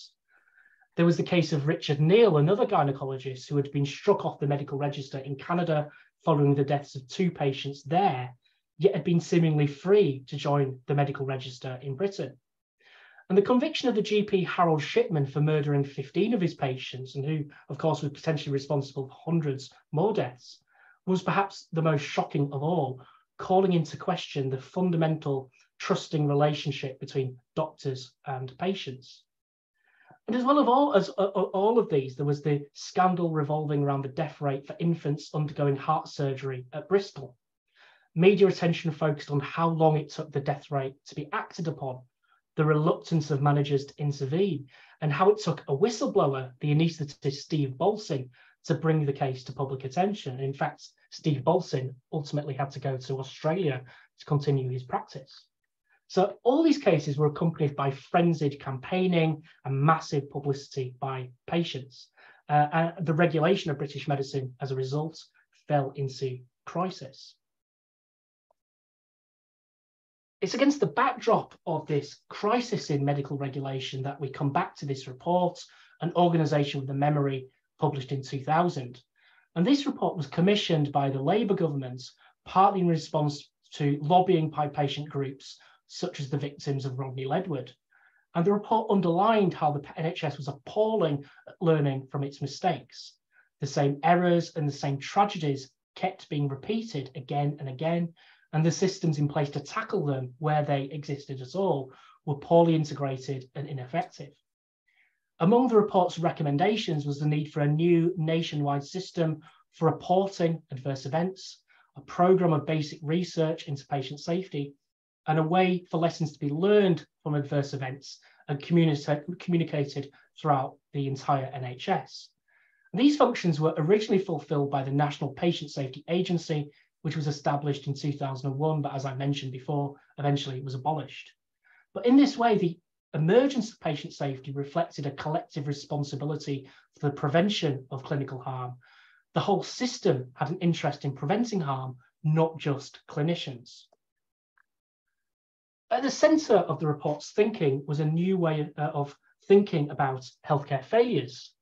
There was the case of Richard Neale, another gynecologist who had been struck off the medical register in Canada following the deaths of two patients there yet had been seemingly free to join the medical register in Britain. And the conviction of the GP Harold Shipman for murdering 15 of his patients, and who, of course, was potentially responsible for hundreds more deaths, was perhaps the most shocking of all, calling into question the fundamental trusting relationship between doctors and patients. And as well all as uh, all of these, there was the scandal revolving around the death rate for infants undergoing heart surgery at Bristol. Media attention focused on how long it took the death rate to be acted upon, the reluctance of managers to intervene, and how it took a whistleblower, the anaesthetist Steve Bolsin, to bring the case to public attention. In fact, Steve Bolsin ultimately had to go to Australia to continue his practice. So all these cases were accompanied by frenzied campaigning and massive publicity by patients. Uh, and the regulation of British medicine as a result fell into crisis. It's against the backdrop of this crisis in medical regulation that we come back to this report, an organisation with a memory published in 2000. And this report was commissioned by the Labour government, partly in response to lobbying by patient groups such as the victims of Rodney Ledward. And the report underlined how the NHS was appalling at learning from its mistakes. The same errors and the same tragedies kept being repeated again and again, and the systems in place to tackle them where they existed at all were poorly integrated and ineffective. Among the report's recommendations was the need for a new nationwide system for reporting adverse events, a programme of basic research into patient safety, and a way for lessons to be learned from adverse events and communicated throughout the entire NHS. These functions were originally fulfilled by the National Patient Safety Agency, which was established in 2001, but as I mentioned before, eventually it was abolished. But in this way, the emergence of patient safety reflected a collective responsibility for the prevention of clinical harm. The whole system had an interest in preventing harm, not just clinicians. At the centre of the report's thinking was a new way uh, of thinking about healthcare failures.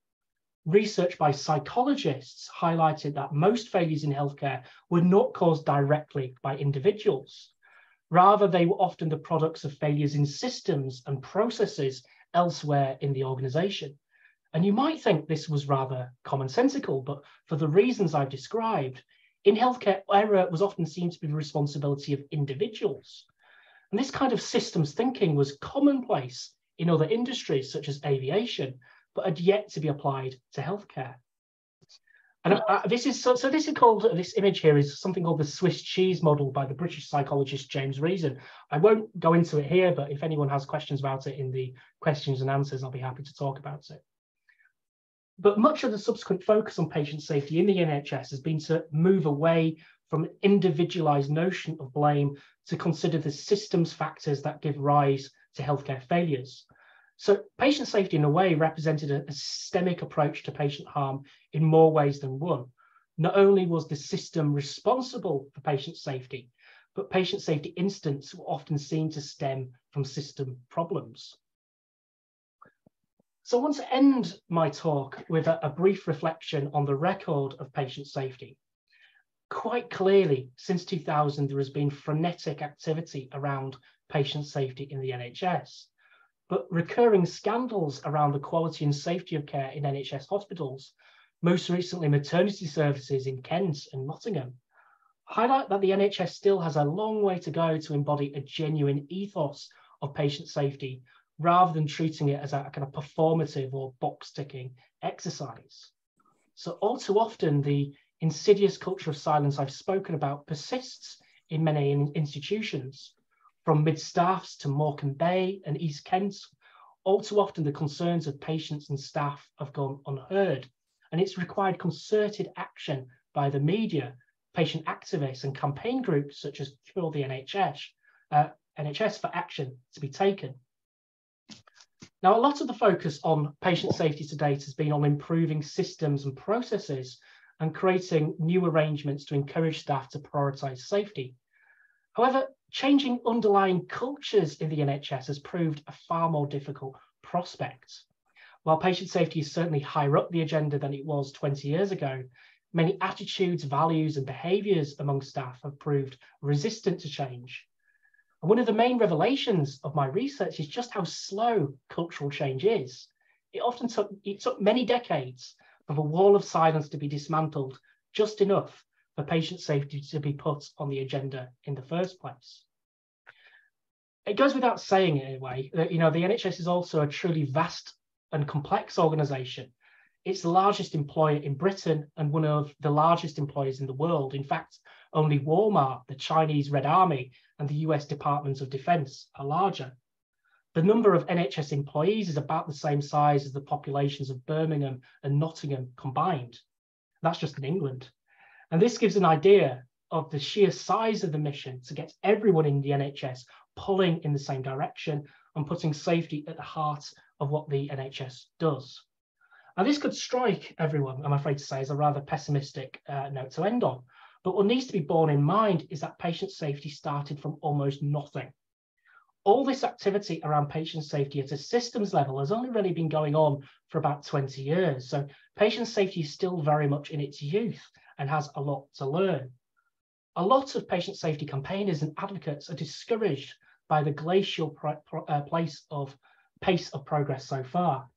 Research by psychologists highlighted that most failures in healthcare were not caused directly by individuals. Rather, they were often the products of failures in systems and processes elsewhere in the organization. And you might think this was rather commonsensical, but for the reasons I've described, in healthcare, error was often seen to be the responsibility of individuals. And this kind of systems thinking was commonplace in other industries such as aviation, but had yet to be applied to healthcare. And this is so, so. This is called this image here is something called the Swiss cheese model by the British psychologist James Reason. I won't go into it here, but if anyone has questions about it in the questions and answers, I'll be happy to talk about it. But much of the subsequent focus on patient safety in the NHS has been to move away from an individualized notion of blame to consider the systems factors that give rise to healthcare failures. So patient safety in a way represented a, a systemic approach to patient harm in more ways than one. Not only was the system responsible for patient safety, but patient safety incidents were often seen to stem from system problems. So I want to end my talk with a, a brief reflection on the record of patient safety quite clearly, since 2000, there has been frenetic activity around patient safety in the NHS. But recurring scandals around the quality and safety of care in NHS hospitals, most recently maternity services in Kent and Nottingham, highlight that the NHS still has a long way to go to embody a genuine ethos of patient safety rather than treating it as a, kind of performative or box ticking exercise. So, all too often, the insidious culture of silence I've spoken about persists in many institutions, from mid-staffs to Morecambe Bay and East Kent. All too often, the concerns of patients and staff have gone unheard, and it's required concerted action by the media, patient activists, and campaign groups such as Cure the NHS, uh, NHS for action to be taken. Now, a lot of the focus on patient safety to date has been on improving systems and processes and creating new arrangements to encourage staff to prioritise safety. However, changing underlying cultures in the NHS has proved a far more difficult prospect. While patient safety is certainly higher up the agenda than it was 20 years ago, many attitudes, values, and behaviours among staff have proved resistant to change. And one of the main revelations of my research is just how slow cultural change is. It often took, it took many decades for the wall of silence to be dismantled just enough for patient safety to be put on the agenda in the first place. it goes without saying in a way that you know the NHS is also a truly vast and complex organisation. It's the largest employer in Britain and one of the largest employers in the world. In fact, only Walmart, the Chinese Red Army, and the US Department of Defense are larger. The number of NHS employees is about the same size as the populations of Birmingham and Nottingham combined. That's just in England. And this gives an idea of the sheer size of the mission to get everyone in the NHS pulling in the same direction and putting safety at the heart of what the NHS does. And this could strike everyone, I'm afraid to say, as a rather pessimistic uh, note to end on. But what needs to be borne in mind is that patient safety started from almost nothing all this activity around patient safety at a systems level has only really been going on for about 20 years. So patient safety is still very much in its youth and has a lot to learn. A lot of patient safety campaigners and advocates are discouraged by the glacial uh, place of pace of progress so far.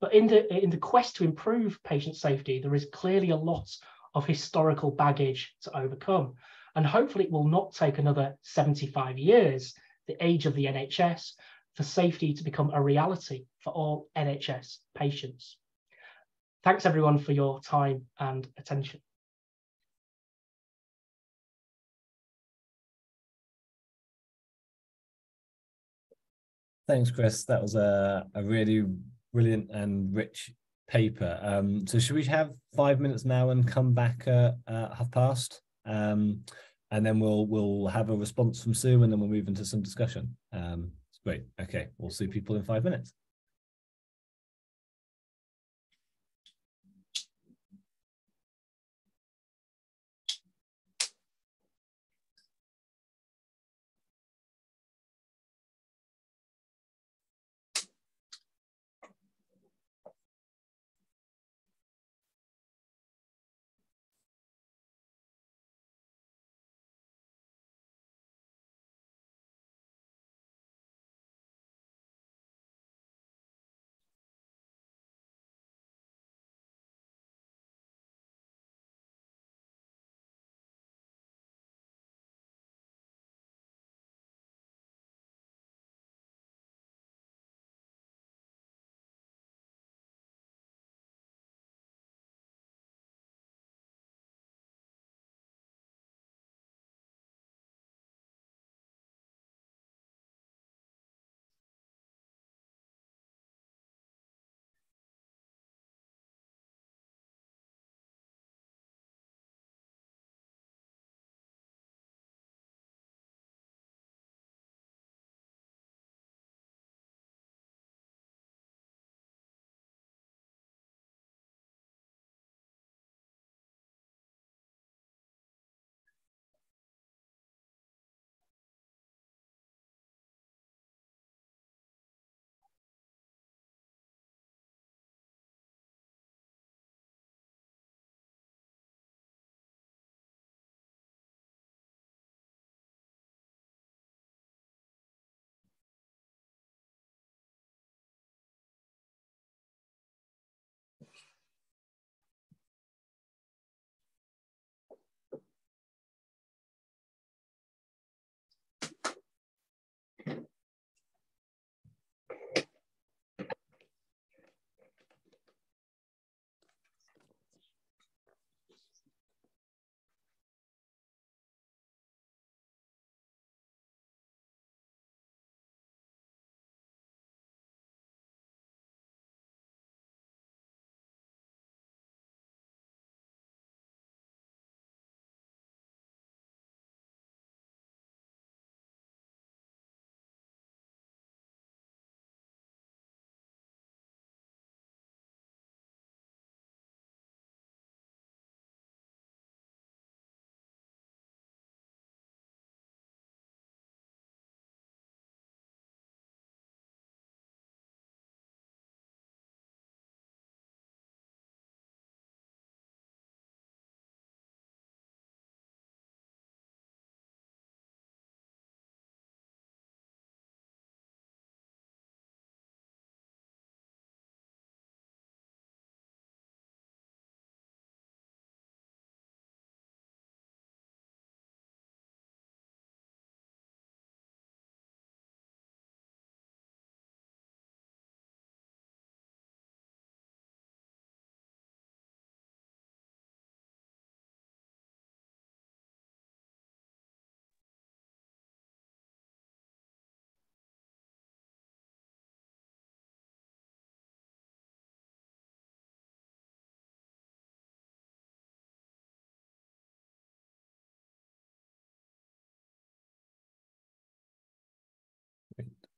But in the, in the quest to improve patient safety, there is clearly a lot of historical baggage to overcome. And hopefully it will not take another 75 years the age of the NHS, for safety to become a reality for all NHS patients. Thanks everyone for your time and attention. Thanks, Chris. That was a, a really brilliant and rich paper. Um, so should we have five minutes now and come back at half past? Um, and then we'll we'll have a response from Sue, and then we'll move into some discussion. Um, great. Okay, we'll see people in five minutes.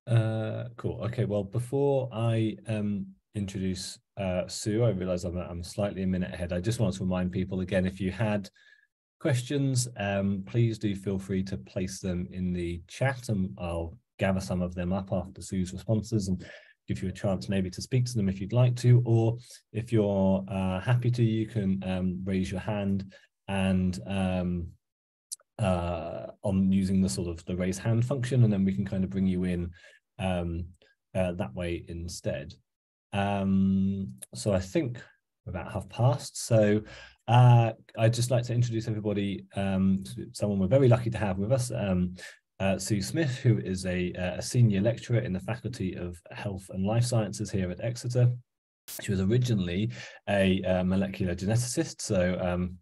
Uh, cool. Okay. Well, before I um, introduce uh, Sue, I realize I'm, I'm slightly a minute ahead. I just want to remind people again, if you had questions, um, please do feel free to place them in the chat and I'll gather some of them up after Sue's responses and give you a chance maybe to speak to them if you'd like to, or if you're uh, happy to, you can um, raise your hand and um, uh, on using the sort of the raise hand function, and then we can kind of bring you in um, uh, that way instead. Um, so I think about half past. So uh, I'd just like to introduce everybody um, to someone we're very lucky to have with us, um, uh, Sue Smith, who is a, a, senior lecturer in the Faculty of Health and Life Sciences here at Exeter. She was originally a, a molecular geneticist, so um,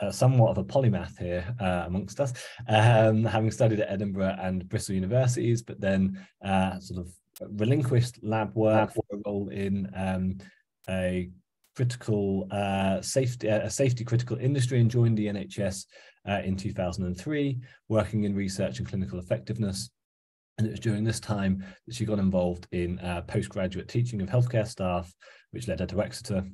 uh, somewhat of a polymath here uh, amongst us, um, having studied at Edinburgh and Bristol universities, but then uh, sort of relinquished lab work for a role in um, a critical uh, safety, a safety critical industry, and joined the NHS uh, in 2003, working in research and clinical effectiveness. And it was during this time that she got involved in uh, postgraduate teaching of healthcare staff, which led her to Exeter,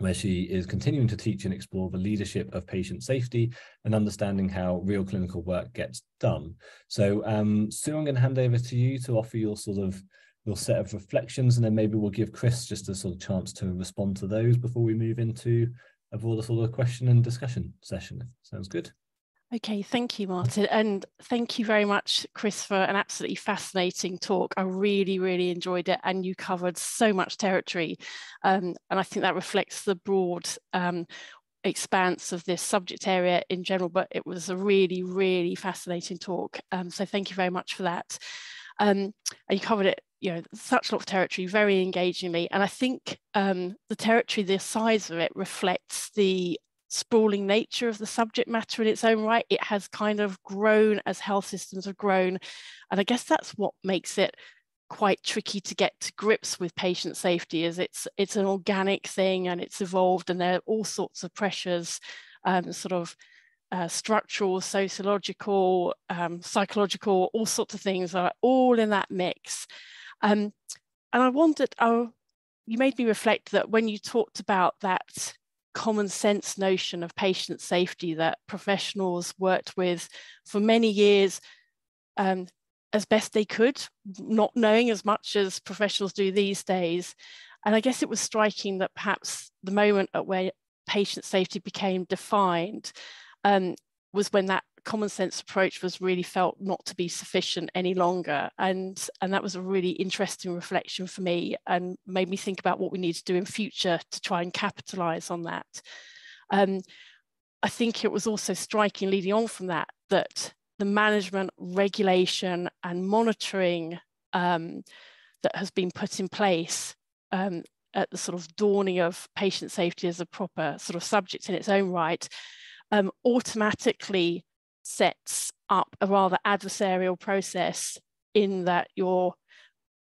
where she is continuing to teach and explore the leadership of patient safety and understanding how real clinical work gets done. So, um, Sue, I'm going to hand over to you to offer your sort of your set of reflections, and then maybe we'll give Chris just a sort of chance to respond to those before we move into a broader sort of question and discussion session. Sounds good. Okay, thank you, Martin. And thank you very much, Chris, for an absolutely fascinating talk. I really, really enjoyed it. And you covered so much territory. Um, and I think that reflects the broad um, expanse of this subject area in general, but it was a really, really fascinating talk. Um, so thank you very much for that. Um, and you covered it, you know, such a lot of territory very engagingly. And I think um, the territory, the size of it reflects the sprawling nature of the subject matter in its own right. It has kind of grown as health systems have grown. And I guess that's what makes it quite tricky to get to grips with patient safety is it's it's an organic thing and it's evolved and there are all sorts of pressures um, sort of uh, structural sociological um, psychological all sorts of things are all in that mix um, and i wondered oh you made me reflect that when you talked about that common sense notion of patient safety that professionals worked with for many years um, as best they could, not knowing as much as professionals do these days. And I guess it was striking that perhaps the moment at where patient safety became defined um, was when that common sense approach was really felt not to be sufficient any longer and and that was a really interesting reflection for me and made me think about what we need to do in future to try and capitalize on that. Um, i think it was also striking leading on from that that the management regulation and monitoring um, that has been put in place um, at the sort of dawning of patient safety as a proper sort of subject in its own right um, automatically sets up a rather adversarial process in that you're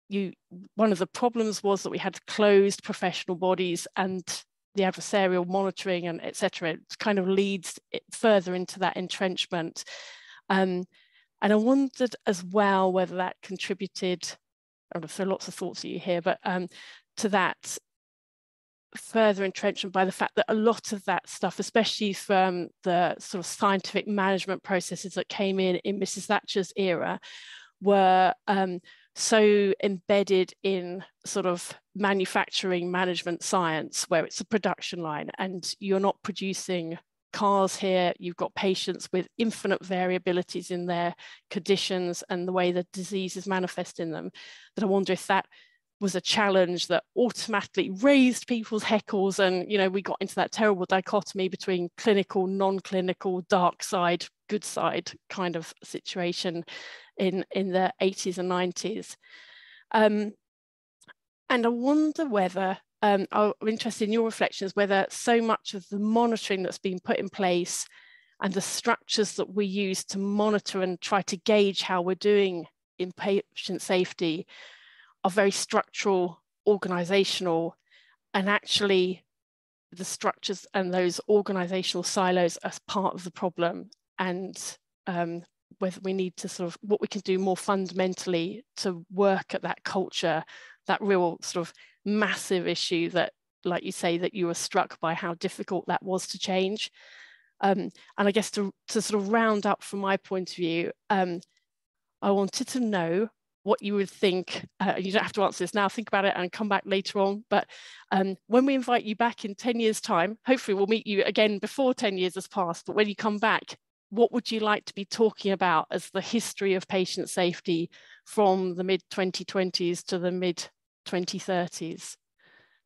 you one of the problems was that we had closed professional bodies and the adversarial monitoring and etc it kind of leads further into that entrenchment. Um, and i wondered as well whether that contributed I know, so lots of thoughts that you hear but um, to that further entrenchment by the fact that a lot of that stuff, especially from the sort of scientific management processes that came in in Mrs. Thatcher's era, were um, so embedded in sort of manufacturing management science, where it's a production line and you're not producing cars here, you've got patients with infinite variabilities in their conditions and the way the disease is manifest in them, that I wonder if that was a challenge that automatically raised people's heckles and you know we got into that terrible dichotomy between clinical non-clinical dark side good side kind of situation in in the 80s and 90s um, and i wonder whether um, i'm interested in your reflections whether so much of the monitoring that's been put in place and the structures that we use to monitor and try to gauge how we're doing in patient safety are very structural, organizational, and actually the structures and those organizational silos as part of the problem. And um, whether we need to sort of what we can do more fundamentally to work at that culture, that real sort of massive issue that, like you say, that you were struck by how difficult that was to change. Um, and I guess to, to sort of round up from my point of view, um, I wanted to know what you would think. Uh, you don't have to answer this now, think about it and come back later on. But um, when we invite you back in 10 years' time, hopefully we'll meet you again before 10 years has passed. But when you come back, what would you like to be talking about as the history of patient safety from the mid 2020s to the mid 2030s?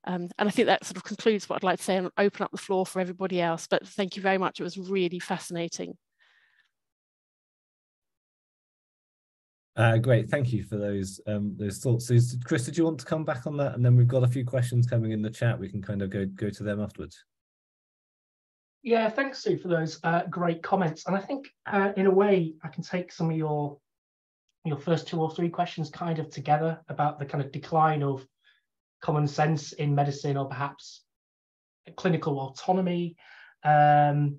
Um, and I think that sort of concludes what I'd like to say and open up the floor for everybody else. But thank you very much. It was really fascinating. Uh, great, thank you for those um, those thoughts. So, Chris, did you want to come back on that? And then we've got a few questions coming in the chat. We can kind of go go to them afterwards. Yeah, thanks, Sue, for those uh, great comments. And I think, uh, in a way, I can take some of your your first two or three questions kind of together about the kind of decline of common sense in medicine, or perhaps clinical autonomy. Um,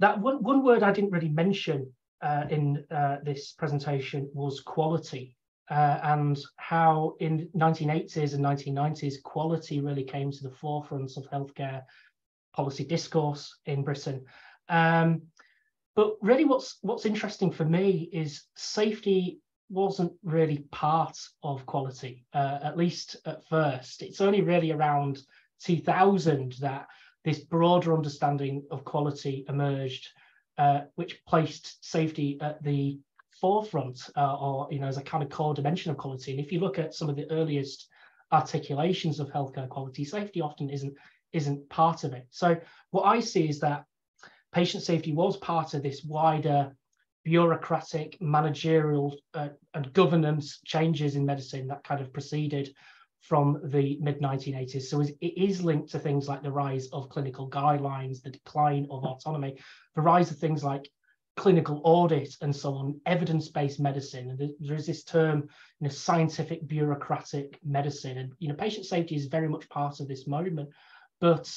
that one one word I didn't really mention uh, in uh, this presentation was quality uh, and how in 1980s and 1990s quality really came to the forefront of healthcare policy discourse in Britain. Um, but really what's what's interesting for me is safety wasn't really part of quality, uh, at least at first. It's only really around 2000 that this broader understanding of quality emerged uh, which placed safety at the forefront uh, or you know as a kind of core dimension of quality. And if you look at some of the earliest articulations of healthcare quality safety often isn't isn't part of it. So what i see is that patient safety was part of this wider bureaucratic managerial uh, and governance changes in medicine that kind of preceded from the mid 1980s. So it is linked to things like the rise of clinical guidelines, the decline of autonomy, the rise of things like clinical audit and so on, evidence-based medicine. And there is this term, you know, scientific bureaucratic medicine. And you know, patient safety is very much part of this moment, but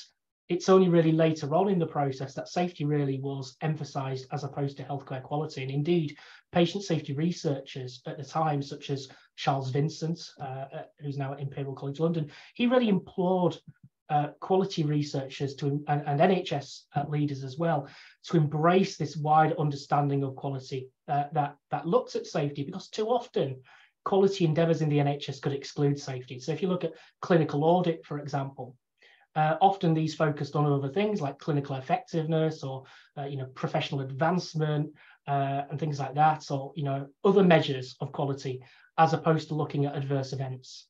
it's only really later on in the process that safety really was emphasized as opposed to healthcare quality. And indeed, patient safety researchers at the time, such as Charles Vincent, uh, uh who's now at Imperial College London, he really implored uh, quality researchers to and, and NHS uh, leaders as well to embrace this wide understanding of quality uh, that that looks at safety because too often quality endeavours in the NHS could exclude safety. So if you look at clinical audit, for example, uh, often these focused on other things like clinical effectiveness or uh, you know professional advancement uh, and things like that, or you know other measures of quality, as opposed to looking at adverse events.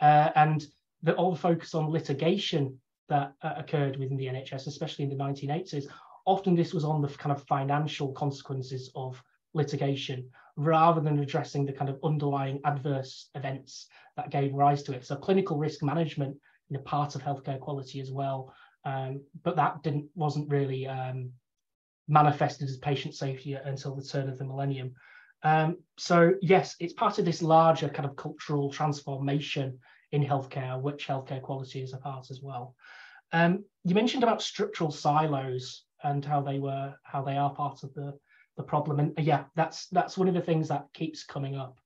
Uh, and the, all the focus on litigation that uh, occurred within the NHS, especially in the 1980s, often this was on the kind of financial consequences of litigation rather than addressing the kind of underlying adverse events that gave rise to it. So clinical risk management you know, part of healthcare quality as well. Um, but that didn't wasn't really um, manifested as patient safety until the turn of the millennium. Um, so yes, it's part of this larger kind of cultural transformation in healthcare, which healthcare quality is a part as well. Um, you mentioned about structural silos and how they were how they are part of the the problem, and yeah, that's that's one of the things that keeps coming up.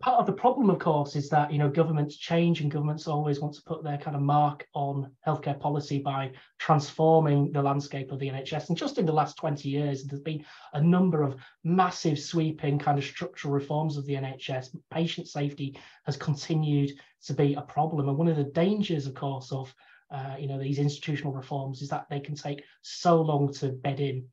Part of the problem, of course, is that you know governments change and governments always want to put their kind of mark on healthcare policy by transforming the landscape of the NHS. And just in the last 20 years, there's been a number of massive sweeping kind of structural reforms of the NHS. Patient safety has continued to be a problem. And one of the dangers, of course, of uh, you know these institutional reforms is that they can take so long to bed in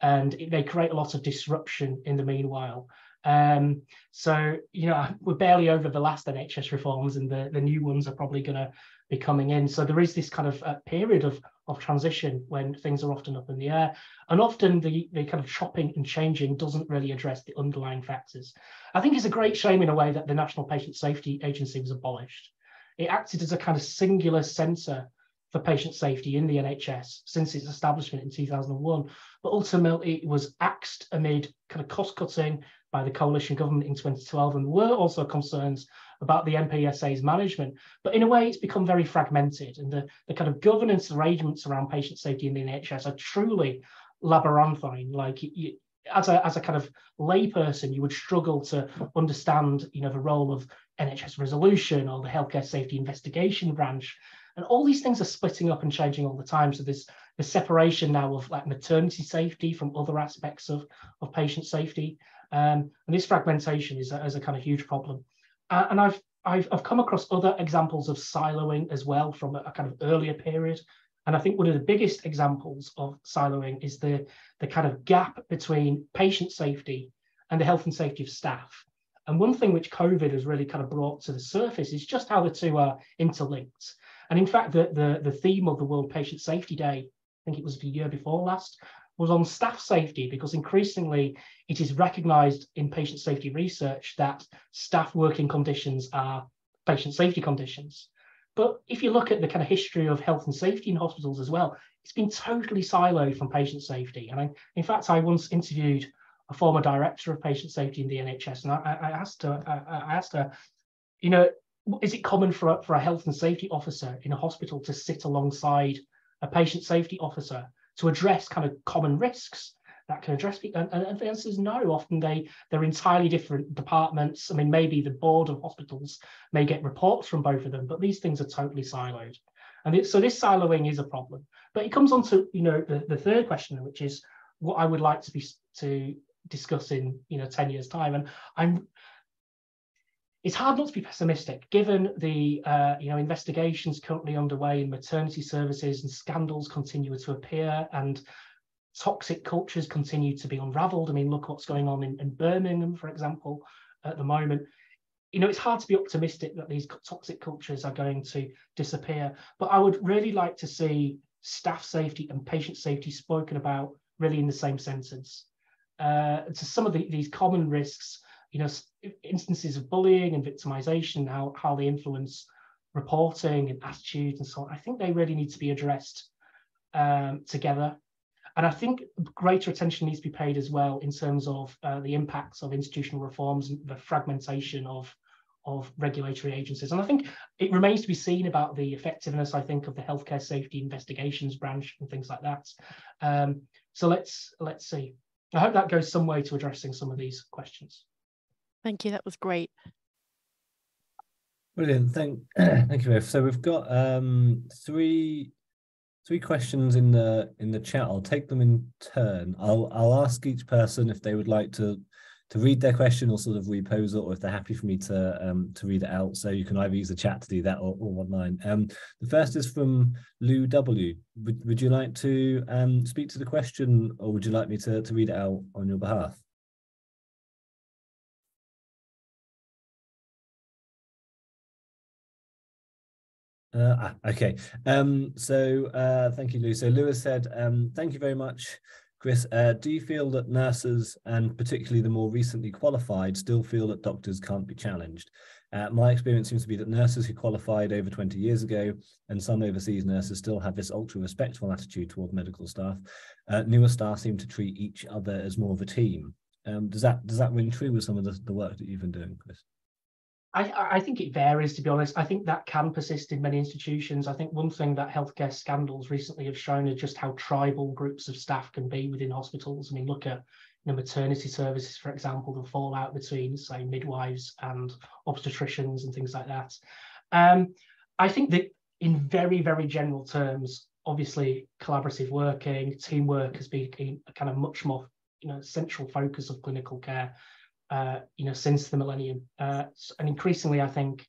and they create a lot of disruption in the meanwhile. Um, so, you know, we're barely over the last NHS reforms and the, the new ones are probably going to be coming in. So there is this kind of uh, period of, of transition when things are often up in the air. And often the, the kind of chopping and changing doesn't really address the underlying factors. I think it's a great shame in a way that the National Patient Safety Agency was abolished. It acted as a kind of singular centre for patient safety in the NHS since its establishment in 2001. But ultimately, it was axed amid kind of cost cutting by the coalition government in 2012, and were also concerns about the NPSA's management. But in a way, it's become very fragmented, and the, the kind of governance arrangements around patient safety in the NHS are truly labyrinthine. Like you, as a as a kind of layperson, you would struggle to understand, you know, the role of NHS resolution or the healthcare safety investigation branch. And all these things are splitting up and changing all the time. So there's the separation now of like maternity safety from other aspects of, of patient safety. Um, and this fragmentation is a, is a kind of huge problem. Uh, and I've, I've, I've come across other examples of siloing as well from a, a kind of earlier period. And I think one of the biggest examples of siloing is the, the kind of gap between patient safety and the health and safety of staff. And one thing which COVID has really kind of brought to the surface is just how the two are interlinked. And in fact, the, the, the theme of the World Patient Safety Day, I think it was the year before last, was on staff safety because increasingly it is recognized in patient safety research that staff working conditions are patient safety conditions. But if you look at the kind of history of health and safety in hospitals as well, it's been totally siloed from patient safety. And I, in fact, I once interviewed a former director of patient safety in the NHS, and I, I asked her, I, I asked her, you know, is it common for for a health and safety officer in a hospital to sit alongside a patient safety officer to address kind of common risks that can address people? And, and the answer is no. Often they they're entirely different departments. I mean, maybe the board of hospitals may get reports from both of them, but these things are totally siloed. And it, so this siloing is a problem. But it comes on to you know the, the third question, which is what I would like to be to discuss in you know 10 years time. And I'm it's hard not to be pessimistic given the uh, you know investigations currently underway in maternity services and scandals continue to appear and toxic cultures continue to be unraveled. I mean, look what's going on in, in Birmingham, for example, at the moment. You know, it's hard to be optimistic that these toxic cultures are going to disappear, but I would really like to see staff safety and patient safety spoken about really in the same sentence. Uh, to some of the, these common risks, you know, instances of bullying and victimization, how, how they influence reporting and attitudes and so on, I think they really need to be addressed um, together and I think greater attention needs to be paid as well in terms of uh, the impacts of institutional reforms and the fragmentation of, of regulatory agencies. And I think it remains to be seen about the effectiveness, I think, of the healthcare safety investigations branch and things like that. Um, so let's let's see. I hope that goes some way to addressing some of these questions. Thank you. That was great. Brilliant. Thank, thank you, both. So we've got um, three three questions in the in the chat. I'll take them in turn. I'll I'll ask each person if they would like to to read their question or sort of repose it, or if they're happy for me to um, to read it out. So you can either use the chat to do that or, or online. Um, the first is from Lou W. Would, would you like to um, speak to the question, or would you like me to to read it out on your behalf? Uh, ah, okay. Um, so uh, thank you, Lou. So Lewis said, um, thank you very much, Chris. Uh, do you feel that nurses and particularly the more recently qualified still feel that doctors can't be challenged? Uh, my experience seems to be that nurses who qualified over 20 years ago and some overseas nurses still have this ultra respectful attitude toward medical staff. Uh, newer staff seem to treat each other as more of a team. Um, does that does that ring true with some of the, the work that you've been doing, Chris? I, I, think it varies, to be honest. I think that can persist in many institutions. I think one thing that healthcare scandals recently have shown is just how tribal groups of staff can be within hospitals. I mean, look at you know, maternity services, for example, the fallout between, say, midwives and obstetricians and things like that. Um, I think that in very, very general terms, obviously, collaborative working, teamwork has been a kind of much more you know central focus of clinical care uh, you know, since the millennium. Uh, and increasingly, I think,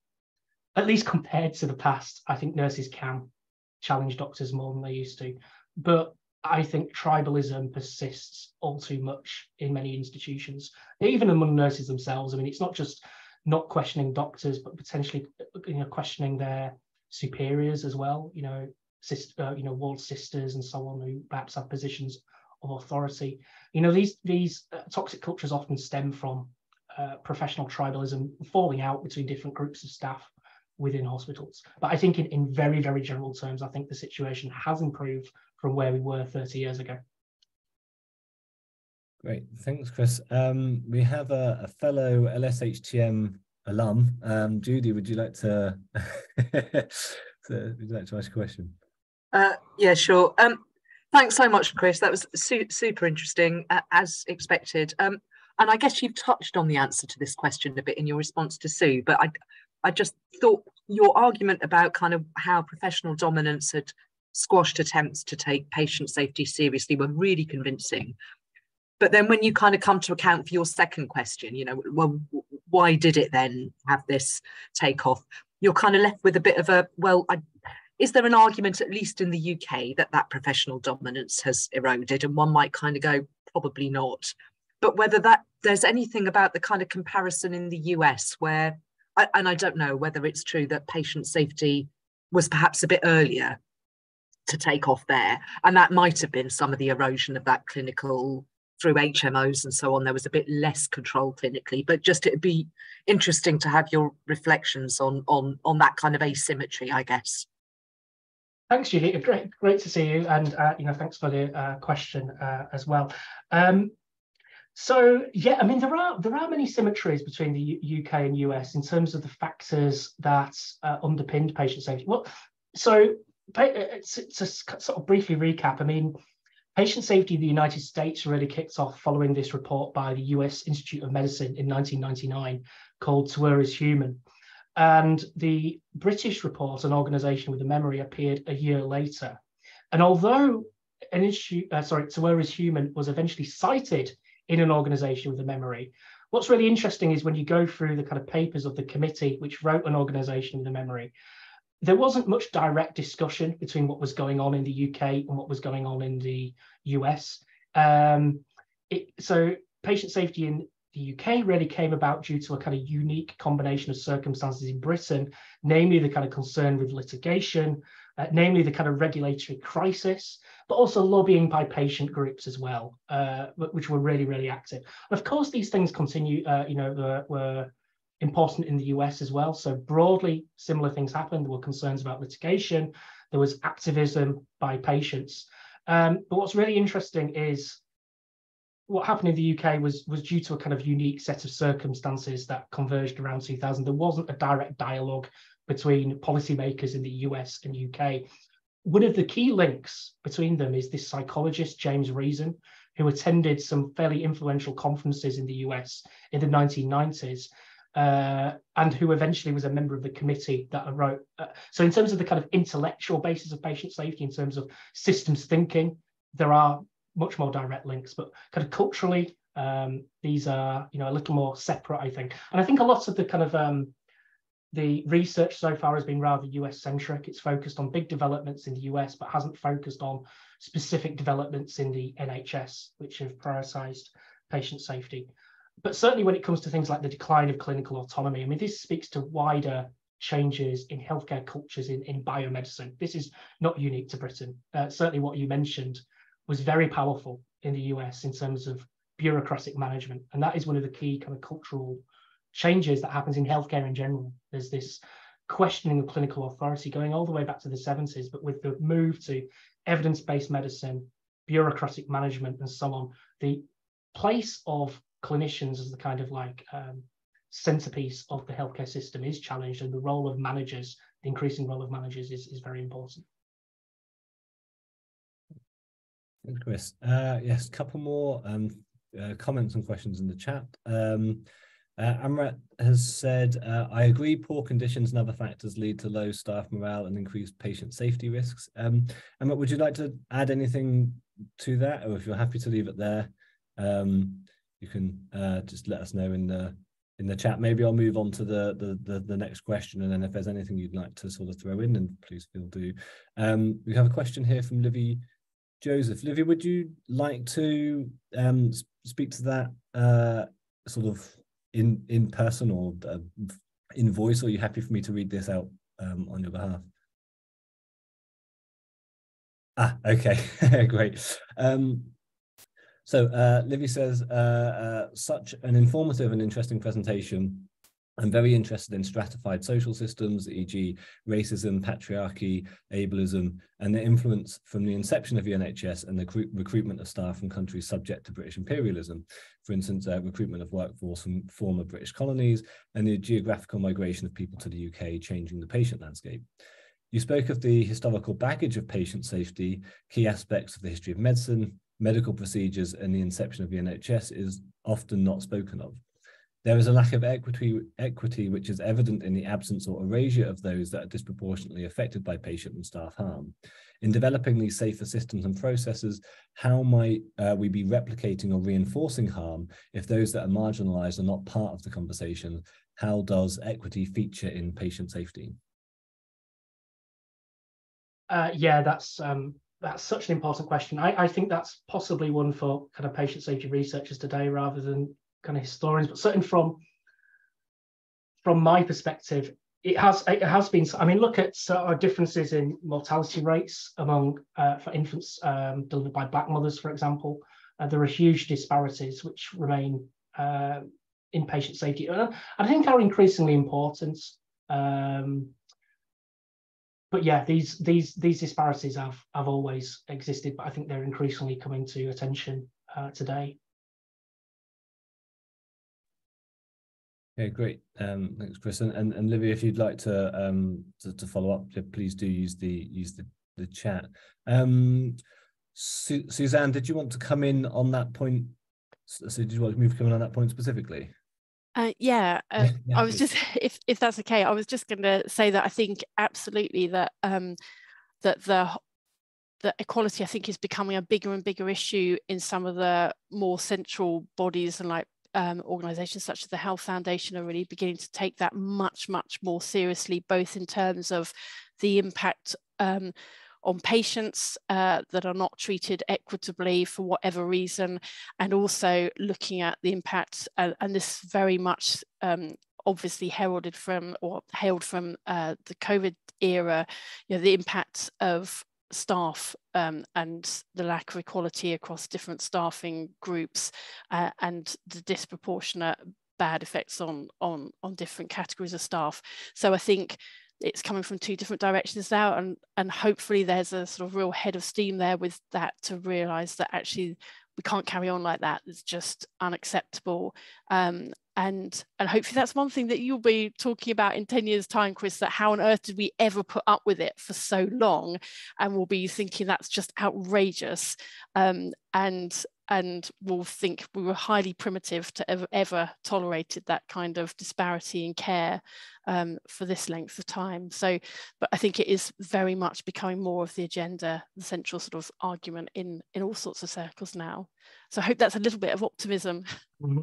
at least compared to the past, I think nurses can challenge doctors more than they used to. But I think tribalism persists all too much in many institutions, even among nurses themselves. I mean, it's not just not questioning doctors, but potentially, you know, questioning their superiors as well. You know, sister, uh, you know, ward sisters and so on, who perhaps have positions of authority. You know, these these uh, toxic cultures often stem from uh, professional tribalism falling out between different groups of staff within hospitals. But I think in, in very, very general terms, I think the situation has improved from where we were 30 years ago. Great, thanks, Chris. Um, we have a, a, fellow LSHTM alum, um, Judy. Would you like to, to, would you like to ask a question? Uh, yeah, sure. Um, Thanks so much, Chris. That was su super interesting, uh, as expected. Um, and I guess you've touched on the answer to this question a bit in your response to Sue, but I, I just thought your argument about kind of how professional dominance had squashed attempts to take patient safety seriously were really convincing. But then when you kind of come to account for your second question, you know, well, why did it then have this take off? You're kind of left with a bit of a, well, I, is there an argument, at least in the UK, that that professional dominance has eroded? And one might kind of go, probably not. But whether that there's anything about the kind of comparison in the US where, and I don't know whether it's true that patient safety was perhaps a bit earlier to take off there. And that might have been some of the erosion of that clinical through HMOs and so on. There was a bit less control clinically, but just it'd be interesting to have your reflections on on on that kind of asymmetry, I guess. Thanks, Julie. Great, great to see you, and uh, you know, thanks for the uh, question uh, as well. Um, so yeah, I mean, there are there are many symmetries between the U UK and US in terms of the factors that uh, underpinned patient safety. Well, so to, to sort of briefly recap, I mean, patient safety in the United States really kicked off following this report by the US Institute of Medicine in 1999 called To Err is Human. And the British report, an organization with a memory, appeared a year later. And although an issue, uh, sorry, To is Human was eventually cited in an organization with a memory, what's really interesting is when you go through the kind of papers of the committee which wrote an organization with a memory, there wasn't much direct discussion between what was going on in the UK and what was going on in the US. Um, it, so patient safety in the UK really came about due to a kind of unique combination of circumstances in Britain, namely the kind of concern with litigation, uh, namely the kind of regulatory crisis, but also lobbying by patient groups as well, uh, which were really, really active. And of course, these things continue, uh, you know, were, were important in the US as well. So broadly, similar things happened. There were concerns about litigation. There was activism by patients. Um, but what's really interesting is what happened in the UK was was due to a kind of unique set of circumstances that converged around 2000. There wasn't a direct dialogue between policymakers in the US and UK. One of the key links between them is this psychologist, James Reason, who attended some fairly influential conferences in the US in the 1990s uh, and who eventually was a member of the committee that wrote. Uh, so, in terms of the kind of intellectual basis of patient safety, in terms of systems thinking, there are much more direct links, but kind of culturally, um, these are you know a little more separate, I think. And I think a lot of the kind of um, the research so far has been rather US centric. It's focused on big developments in the US, but hasn't focused on specific developments in the NHS, which have prioritized patient safety but certainly when it comes to things like the decline of clinical autonomy, I mean, this speaks to wider changes in healthcare cultures in, in biomedicine. This is not unique to Britain. Uh, certainly what you mentioned was very powerful in the US in terms of bureaucratic management. And that is one of the key kind of cultural changes that happens in healthcare in general. There's this questioning of clinical authority going all the way back to the 70s, but with the move to evidence-based medicine, bureaucratic management, and so on, the place of clinicians as the kind of like um, centerpiece of the healthcare system is challenged and the role of managers, the increasing role of managers is, is very important. Chris. Uh, yes, a couple more um, uh, comments and questions in the chat. Um, uh, has said, uh, I agree poor conditions and other factors lead to low staff morale and increased patient safety risks. Um, Amrat, would you like to add anything to that or if you're happy to leave it there? Um, you can uh, just let us know in the in the chat. Maybe I'll move on to the, the, the the next question, and then if there's anything you'd like to sort of throw in, then please feel do. Um, we have a question here from Livy Joseph. Livy, would you like to um, speak to that uh, sort of in in person or uh, in voice? Or are you happy for me to read this out um, on your behalf? Ah, okay, great. Um, so uh, Livy says, uh, uh, such an informative and interesting presentation. I'm very interested in stratified social systems, e.g. racism, patriarchy, ableism, and the influence from the inception of the NHS and the recruitment of staff from countries subject to British imperialism. For instance, uh, recruitment of workforce from former British colonies and the geographical migration of people to the UK, changing the patient landscape. You spoke of the historical baggage of patient safety, key aspects of the history of medicine, medical procedures, and the inception of the NHS is often not spoken of. There is a lack of equity, equity which is evident in the absence or erasure of those that are disproportionately affected by patient and staff harm. In developing these safer systems and processes, how might uh, we be replicating or reinforcing harm if those that are marginalized are not part of the conversation? How does equity feature in patient safety? Uh, yeah, that's um, that's such an important question. I, I think that's possibly one for kind of patient safety researchers today rather than kind of historians, but certainly from from my perspective, it has it has been. I mean, look at uh, differences in mortality rates among uh, for infants um, delivered by black mothers, for example. Uh, there are huge disparities which remain uh, in patient safety, and I think are increasingly important. Um, but yeah, these these these disparities have have always existed, but I think they're increasingly coming to attention uh, today. Okay, great. Um, thanks, Chris. And, and, and Livia, if you'd like to, um, to, to follow up, please do use the use the the chat. Um, Su Suzanne, did you want to come in on that point? So, did you want to move come in on that point specifically? Uh, yeah, uh, yeah, I was just if if that's okay, I was just going to say that I think absolutely that um, that the the equality I think is becoming a bigger and bigger issue in some of the more central bodies and like um, organizations such as the Health Foundation are really beginning to take that much much more seriously, both in terms of the impact um, on patients uh, that are not treated equitably for whatever reason, and also looking at the impact, uh, and this very much um, obviously heralded from or hailed from uh, the COVID era, you know, the impact of staff um, and the lack of equality across different staffing groups uh, and the disproportionate bad effects on on on different categories of staff. So I think it's coming from two different directions now and and hopefully there's a sort of real head of steam there with that to realize that actually we can't carry on like that it's just unacceptable um, and and hopefully that's one thing that you'll be talking about in 10 years time chris that how on earth did we ever put up with it for so long and we'll be thinking that's just outrageous um, and and will think we were highly primitive to ever, ever tolerated that kind of disparity in care um, for this length of time. So, but I think it is very much becoming more of the agenda, the central sort of argument in in all sorts of circles now. So I hope that's a little bit of optimism. Mm-hmm.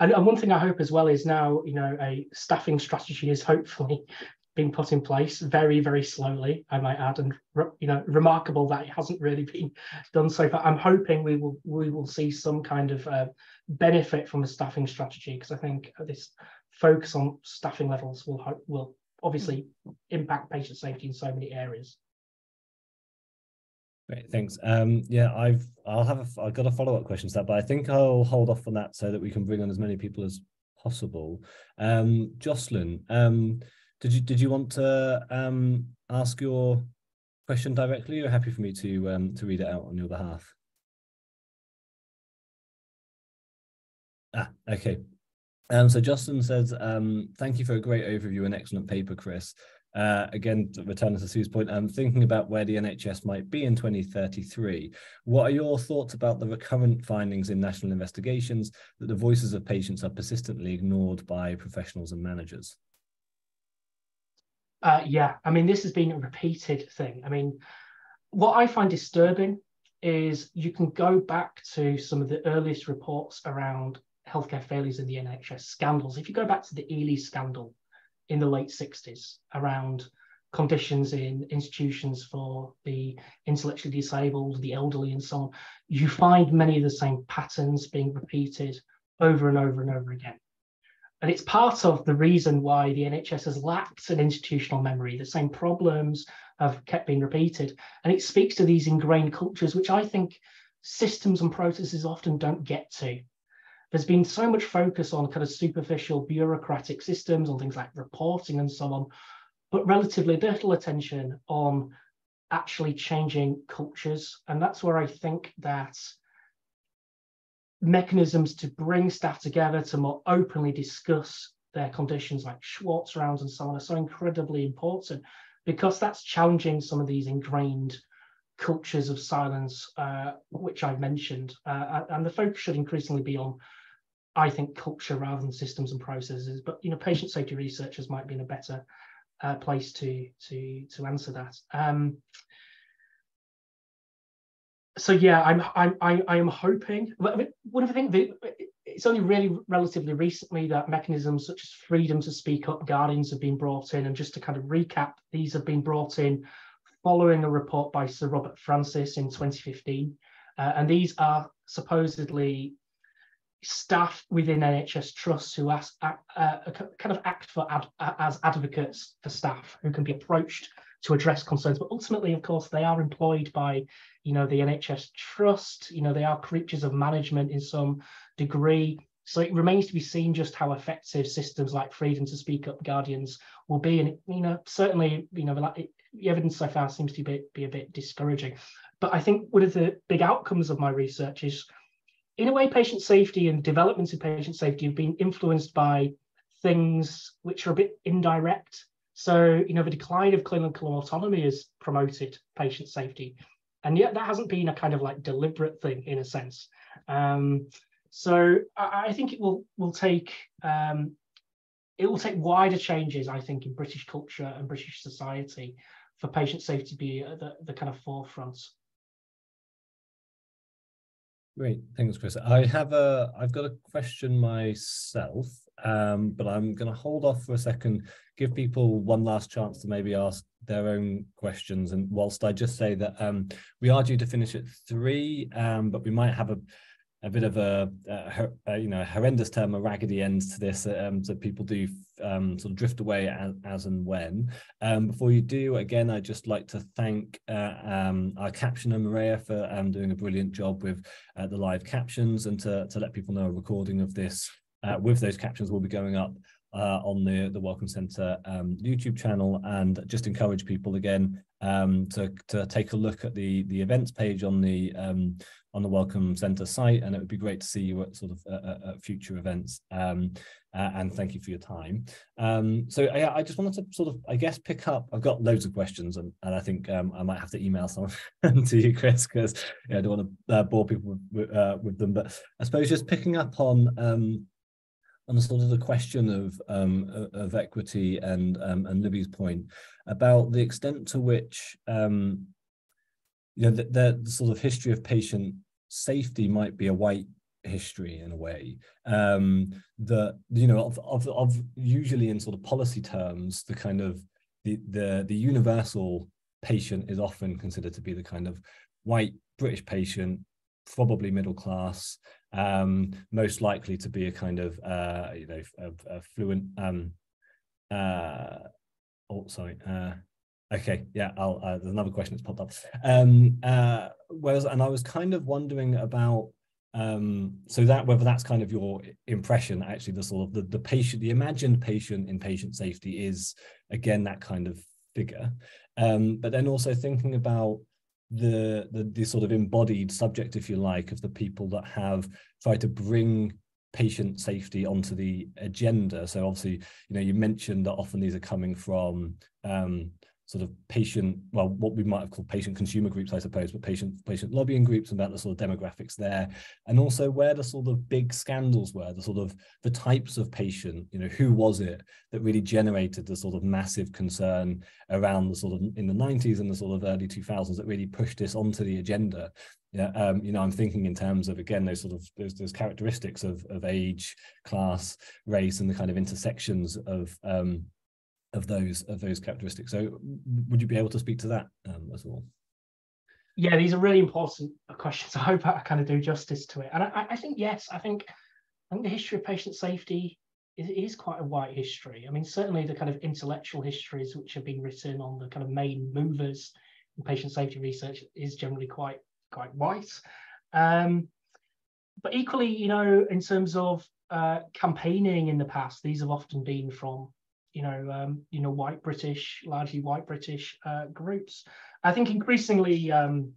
And, and one thing I hope as well is now, you know, a staffing strategy is hopefully being put in place very, very slowly, I might add, and you know, remarkable that it hasn't really been done so far. I'm hoping we will we will see some kind of uh, benefit from a staffing strategy because I think this focus on staffing levels will will obviously impact patient safety in so many areas. Great, thanks. Um, yeah, I've I'll have a, I've got a follow up question to that, but I think I'll hold off on that so that we can bring on as many people as possible. Um, Jocelyn, um, did you did you want to um, ask your question directly? You're happy for me to um, to read it out on your behalf. Ah, okay. Um, so Justin says, um, thank you for a great overview and excellent paper, Chris. Uh, again, returning to Sue's point, I'm thinking about where the NHS might be in 2033. What are your thoughts about the recurrent findings in national investigations that the voices of patients are persistently ignored by professionals and managers? Uh, yeah, I mean, this has been a repeated thing. I mean, what I find disturbing is you can go back to some of the earliest reports around healthcare failures in the NHS scandals. If you go back to the Ely scandal in the late 60s around conditions in institutions for the intellectually disabled, the elderly, and so on, you find many of the same patterns being repeated over and over and over again. And it's part of the reason why the NHS has lacked an institutional memory. The same problems have kept being repeated. And it speaks to these ingrained cultures, which I think systems and processes often don't get to. There's been so much focus on kind of superficial bureaucratic systems, on things like reporting and so on, but relatively little attention on actually changing cultures. And that's where I think that mechanisms to bring staff together to more openly discuss their conditions like Schwartz rounds and so on are so incredibly important. because that's challenging some of these ingrained cultures of silence, uh, which I've mentioned. Uh, and the focus should increasingly be on, I think, culture rather than systems and processes. But you know, patient safety researchers might be in a better uh, place to to to answer that. Um, so yeah, I'm I'm I, I am hoping. I mean, one of the things that it's only really relatively recently that mechanisms such as freedom to speak up guardians have been brought in. And just to kind of recap, these have been brought in following a report by Sir Robert Francis in 2015. Uh, and these are supposedly staff within NHS trusts who ask, uh, uh, kind of act for ad, as advocates for staff who can be approached to address concerns. But ultimately, of course, they are employed by, you know, the NHS trust. You know, they are creatures of management in some degree. So it remains to be seen just how effective systems like freedom to speak up guardians will be. And you know, certainly, you know, the evidence so far seems to be, be a bit discouraging. But I think one of the big outcomes of my research is, in a way, patient safety and developments in patient safety have been influenced by things which are a bit indirect so, you know, the decline of clinical autonomy has promoted patient safety. And yet that hasn't been a kind of like deliberate thing in a sense. Um, so I, I, think it will will take um, it will take wider changes, I think, in British culture and British society for patient safety to be at the, the kind of forefront. Great, thanks, Chris. I have a, I've got a question myself, um, but I'm going to hold off for a second, give people one last chance to maybe ask their own questions. And whilst I just say that um, we are due to finish at three, um, but we might have a a bit of a, a, a, you know horrendous term, a raggedy end to this, um, so people do um, sort of drift away as, as and when. Um, before you do, again, I'd just like to thank uh, um, our captioner Maria for um, doing a brilliant job with uh, the live captions, and to to let people know a recording of this uh, with those captions will be going up uh, on the the Wellcome Centre um, YouTube channel, and just encourage people again um, to to take a look at the the events page on the on the Wellcome Centre site, and it would be great to see you at sort of uh, uh, uh future events. Um, uh, and thank you for your time. Um, so I, I, just wanted to sort of, I guess, pick up. I've got loads of questions, and, and I think um, I might have to email some to you, Chris, because yeah, I don't want to uh, bore people with, uh, with, them. But I suppose just picking up on um, on the sort of the question of um, of equity and um, and Libby's point about the extent to which um, you know, the, the, the, sort of history of patient safety might be a white history in a way um that you know of, of of usually in sort of policy terms the kind of the the the universal patient is often considered to be the kind of white british patient probably middle class um most likely to be a kind of uh you know a, a fluent um uh oh sorry uh Okay, yeah, I'll, uh, there's another question that's popped up. Um, uh, whereas, and I was kind of wondering about, um, so that whether that's kind of your impression, actually, the sort of the, the patient, the imagined patient in patient safety is again that kind of figure. Um, but then also thinking about the, the the sort of embodied subject, if you like, of the people that have tried to bring patient safety onto the agenda. So obviously, you know, you mentioned that often these are coming from um, sort of patient, well, what we might have called patient consumer groups, I suppose, but patient patient lobbying groups about the sort of demographics there, and also where the sort of big scandals were, the sort of the types of patient, you know, who was it that really generated the sort of massive concern around the sort of in the 90s and the sort of early 2000s that really pushed this onto the agenda. Yeah, um, you know, I'm thinking in terms of again those sort of those, those characteristics of of age, class, race, and the kind of intersections of um, of those of those characteristics. So would you be able to speak to that um, as well? Yeah, these are really important questions. I hope I kind of do justice to it. And I, I think yes, I think I think the history of patient safety is, is quite a white history. I mean, certainly the kind of intellectual histories which have been written on the kind of main movers in patient safety research is generally quite quite white. Um, but equally, you know, in terms of uh, campaigning in the past, these have often been from you know, um, you know, white British, largely white British uh, groups. I think increasingly, um,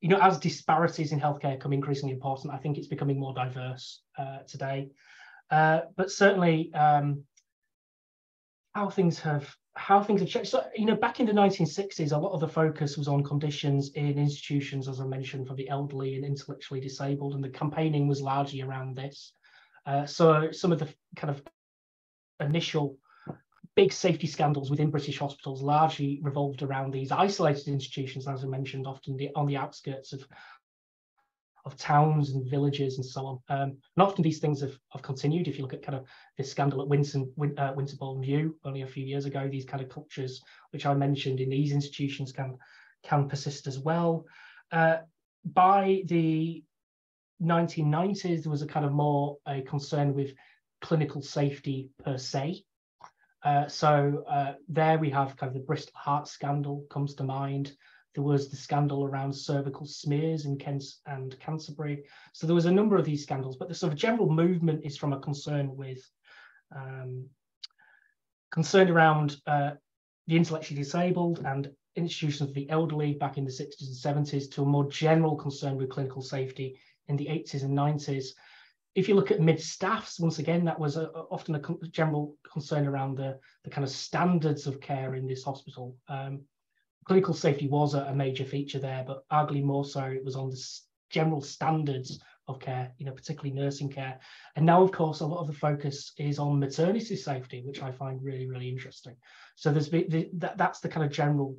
you know, as disparities in healthcare become increasingly important, I think it's becoming more diverse uh, today. Uh, but certainly, um, how things have how things have changed. So, you know, back in the 1960s, a lot of the focus was on conditions in institutions, as I mentioned, for the elderly and intellectually disabled, and the campaigning was largely around this. Uh, so some of the kind of initial big safety scandals within British hospitals largely revolved around these isolated institutions, as I mentioned, often the, on the outskirts of of towns and villages and so on. Um, and often these things have, have continued. If you look at kind of this scandal at Winston, Win, uh, Winterbourne View only a few years ago, these kind of cultures, which I mentioned in these institutions, can can persist as well. Uh, by the 1990s, there was a kind of more a concern with clinical safety per se. Uh, so uh, there we have kind of the Bristol Heart scandal comes to mind. There was the scandal around cervical smears in Kent and Canterbury. So there was a number of these scandals, but the sort of general movement is from a concern with um, concern around uh, the intellectually disabled and institutions for the elderly back in the 60s and 70s to a more general concern with clinical safety in the 80s and 90s if you look at mid staffs, once again, that was a, often a general concern around the, the kind of standards of care in this hospital. Um, clinical safety was a, a, major feature there, but arguably more so it was on the general standards of care, you know, particularly nursing care. And now, of course, a lot of the focus is on maternity safety, which I find really, really interesting. So there's been the, that, that's the kind of general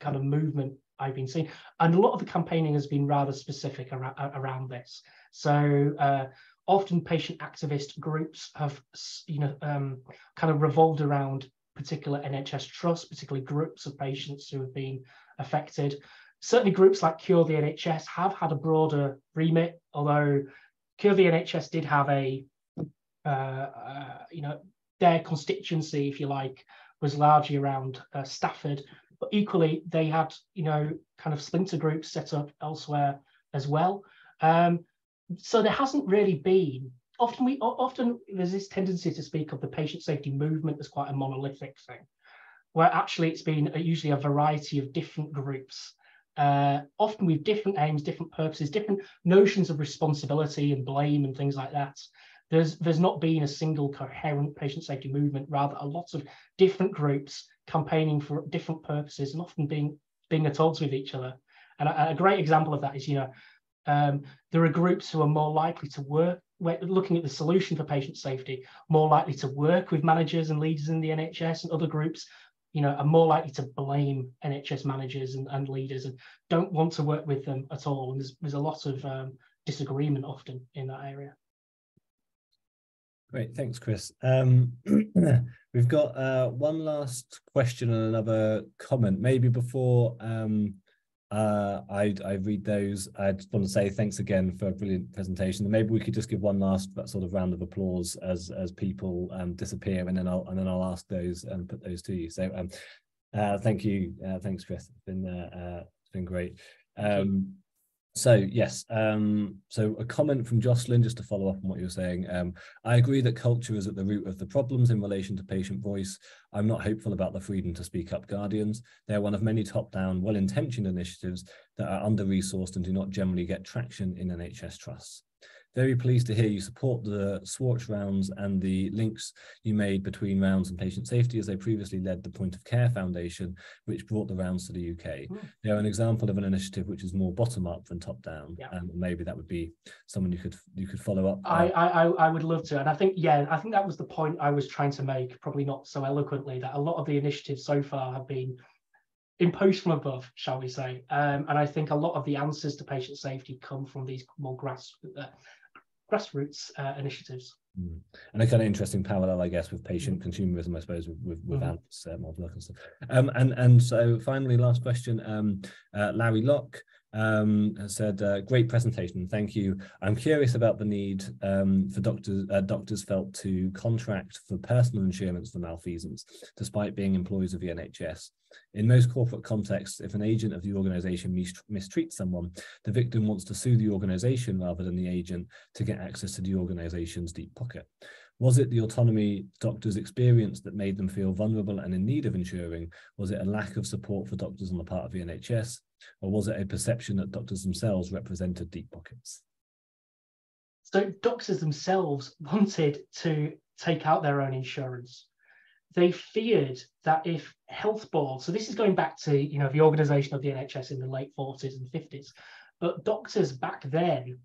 kind of movement I've been seeing, and a lot of the campaigning has been rather specific around, around this. So uh, often patient activist groups have you know um, kind of revolved around particular NHS trusts, particularly groups of patients who have been affected. Certainly groups like Cure the NHS have had a broader remit, although Cure the NHS did have a, uh, uh, you know, their constituency, if you like, was largely around uh, Stafford, but equally they had, you know, kind of splinter groups set up elsewhere as well. Um, so there hasn't really been often we often there's this tendency to speak of the patient safety movement as quite a monolithic thing where actually it's been a, usually a variety of different groups. Uh, often with different aims different purposes different notions of responsibility and blame and things like that there's there's not been a single coherent patient safety movement. Rather a lot of different groups campaigning for different purposes and often being being at odds with each other. And a, a great example of that is you know um, there are groups who are more likely to work, looking at the solution for patient safety, more likely to work with managers and leaders in the NHS, and other groups, you know, are more likely to blame NHS managers and, and leaders and don't want to work with them at all. And there's, there's a lot of um, disagreement often in that area. Great, thanks, Chris. Um, we've got uh, one last question and another comment. Maybe before um, uh, I, I read those. I just want to say thanks again for a brilliant presentation. And maybe we could just give one last sort of round of applause as as people um, disappear, and then I'll and then I'll ask those and put those to you. So um, uh, thank you, uh, thanks, Chris. It's been uh, uh it's been great. Um, so yes, um, so a comment from Jocelyn, just to follow up on what you're saying. Um, I agree that culture is at the root of the problems in relation to patient voice. I'm not hopeful about the freedom to speak up guardians. They're one of many top-down, well-intentioned initiatives that are under-resourced and do not generally get traction in NHS trusts. Very pleased to hear you support the Schwartz rounds and the links you made between rounds and patient safety as they previously led the Point of Care Foundation, which brought the rounds to the UK. Mm. They're an example of an initiative which is more bottom up than top down. Yeah. And maybe that would be someone you could you could follow up. I, I I would love to. And I think, yeah, I think that was the point I was trying to make, probably not so eloquently, that a lot of the initiatives so far have been imposed from above, shall we say. Um, and I think a lot of the answers to patient safety come from these more grass, uh, grassroots uh, initiatives. Mm. And a kind of interesting parallel, I guess, with patient mm. consumerism, I suppose, with with, with mm. Ant's uh, model and stuff. Um, and and so finally, last question, um, uh, Larry Locke um, said, uh, "Great presentation, thank you. I'm curious about the need um, for doctors uh, doctors felt to contract for personal insurance for malfeasance, despite being employees of the NHS. In most corporate contexts, if an agent of the organisation mistreats someone, the victim wants to sue the organisation rather than the agent to get access to the organisation's deep pocket." Was it the autonomy doctors experienced that made them feel vulnerable and in need of insuring? Was it a lack of support for doctors on the part of the NHS? Or was it a perception that doctors themselves represented deep pockets? So doctors themselves wanted to take out their own insurance. they feared that if health boards, so this is going back to you know the organisation of the NHS in the late 40s and 50s, but doctors back then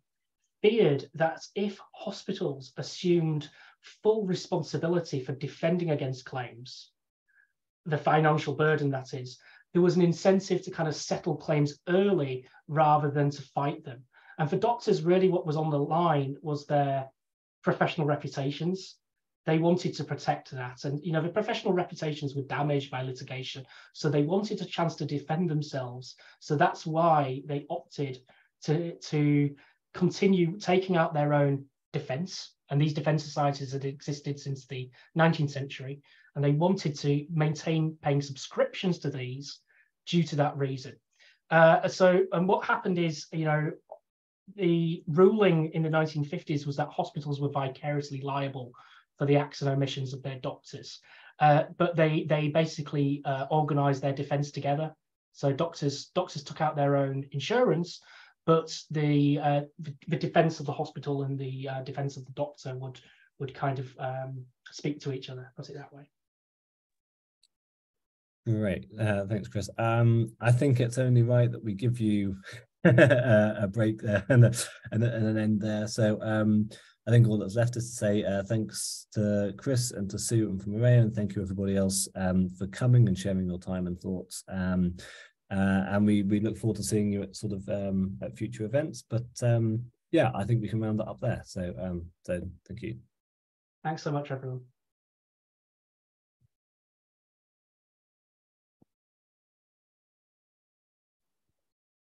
feared that if hospitals assumed full responsibility for defending against claims, the financial burden that is, there was an incentive to kind of settle claims early rather than to fight them. And for doctors, really what was on the line was their professional reputations. They wanted to protect that. And, you know, the professional reputations were damaged by litigation. So they wanted a chance to defend themselves. So that's why they opted to, to continue taking out their own defense. And these defense societies had existed since the 19th century. And they wanted to maintain paying subscriptions to these due to that reason. Uh, so, and what happened is, you know, the ruling in the 1950s was that hospitals were vicariously liable for the acts and omissions of their doctors. Uh, but they they basically uh, organized their defense together. So doctors doctors took out their own insurance, but the uh, the, the, defense of the hospital and the uh, defense of the doctor would would kind of um, speak to each other. Put it that way. Great, uh, thanks, Chris. Um, I think it's only right that we give you a break there and, a, and, a, and, an end there. So um, I think all that's left is to say uh, thanks to Chris and to Sue and from Maria, and thank you everybody else um, for coming and sharing your time and thoughts. Um, uh, and we we look forward to seeing you at sort of um, at future events. But um, yeah, I think we can round that up there. So um, so thank you. Thanks so much, everyone.